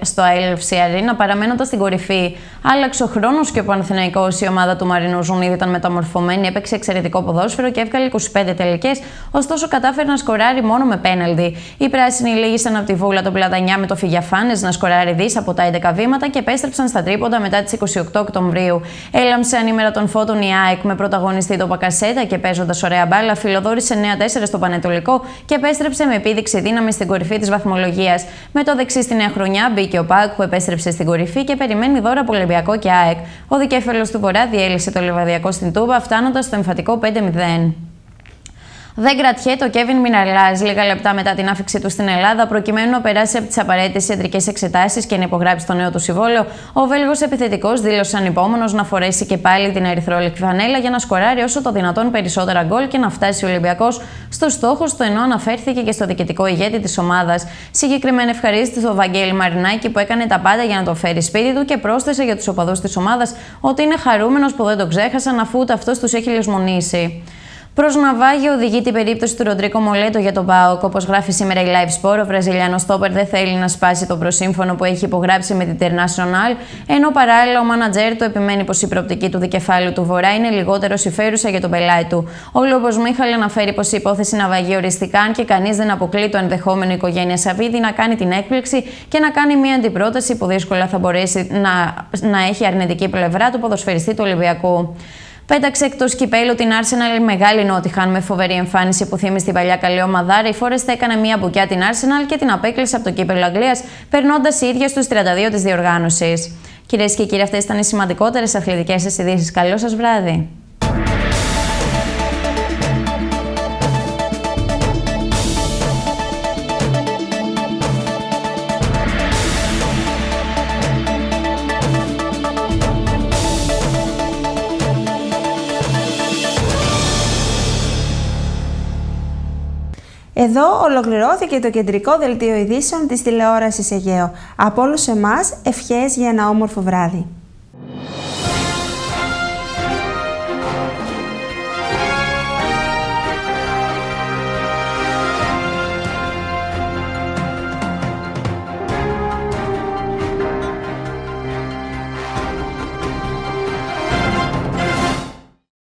στο ALFC Arena, παραμένοντας στην κορυφή. Άλλαξε ο χρόνος και ο Παναθηναϊκός, η ομάδα του Μαρινού Ζουνίδη ήταν μεταμορφωμένη, έπαιξε εξαιρετικό ποδόσφαιρο και έβγαλε 25 τελικές, ωστόσο κατάφερε να σκοράρει μόνο με πέναλτι. Οι πράσινοι λύγησαν από τη βούλα των Πλατανιά με το Φιγιαφάνες να σκοράρει δις από τα 11 βήματα και επέστρεψαν στα τρίποντα μετά τις 28 Οκτωβρίου. Έλαμψε ανήμερα των φώτων η ΑΕΚ με πρωταγωνιστή αγωνιστή το Πακασέτα και παίζοντας ωραία μπάλα, φιλοδόρησε 9-4 στο Πανετολικό και επέστρεψε με επίδειξη δύναμη στην κορυφή της βαθμολογίας. Με το δεξί στη νέα χρονιά μπήκε ο Πάκ που επέστρεψε στην κορυφή και περιμένει δώρα από Ολυμπιακό και ΑΕΚ. Ο δικέφαλος του Βορρά διέλυσε το Λεβαδιακό στην Τούμπα, φτάνοντας στο εμφατικό 5-0. Δεν κρατιέται ο Κέβιν Μιναλά λίγα λεπτά μετά την άφηξη του στην Ελλάδα, προκειμένου να περάσει από τις απαραίτητες ιατρικές εξετάσεις και να υπογράψει το νέο του συμβόλαιο. Ο Βέλγος επιθετικός δήλωσε ανυπόμονος να φορέσει και πάλι την ερυθρόλεκη φανέλα για να σκοράρει όσο το δυνατόν περισσότερα γκολ και να φτάσει ο Ολυμπιακός στο στόχο του, ενώ αναφέρθηκε και στο διοικητικό ηγέτη της ομάδας. Συγκεκριμένα ευχαρίστησε ο Βαγγέλη Μαρινάκη που έκανε τα πάντα για να το φέρει σπίτι του και πρόσθεσε για τους οπαδούς της ομάδας ότι είναι χαρούμενος που δεν το ξέχασαν αφού ούτε αυτός τους έχει λησμονήσει. Προς ναυάγιο οδηγεί την περίπτωση του Ροντρίκο Μολέτο για τον Πάοκ. Όπως γράφει σήμερα η Live Sport, ο Βραζιλιάνο Στόπερ δεν θέλει να σπάσει το προσύμφωνο που έχει υπογράψει με την International, ενώ παράλληλα ο μάνατζερ του επιμένει πως η προοπτική του δικεφάλου του Βορρά είναι λιγότερο συμφέρουσα για τον πελάτη του. Ο Γλόμπο Μίχαλ αναφέρει πως η υπόθεση ναυαγεί οριστικά, αν και κανείς δεν αποκλεί το ενδεχόμενο η οικογένεια Σαββίδη να κάνει την έκπληξη και να κάνει μια αντιπρόταση που δύσκολα θα μπορέσει να, να έχει αρνητική πλευρά του ποδοσφαιριστή του Ολυμπιακού. Πέταξε εκτός κυπέλου την Arsenal μεγάλη Νότιχαν με φοβερή εμφάνιση που θύμισε την παλιά καλή ομαδάρα. Η Φόρεστ έκανε μία μπουκιά την Arsenal και την απέκλεισε από το κύπελο Αγγλίας, περνώντας η ίδια στου 32 της διοργάνωσης. Κυρίες και κύριοι, αυτές ήταν οι σημαντικότερες αθλητικές σα ειδήσει. Καλό σας βράδυ. Εδώ ολοκληρώθηκε το κεντρικό δελτίο ειδήσεων της τηλεόρασης Αιγαίο. Από όλους εμάς, ευχές για ένα όμορφο βράδυ.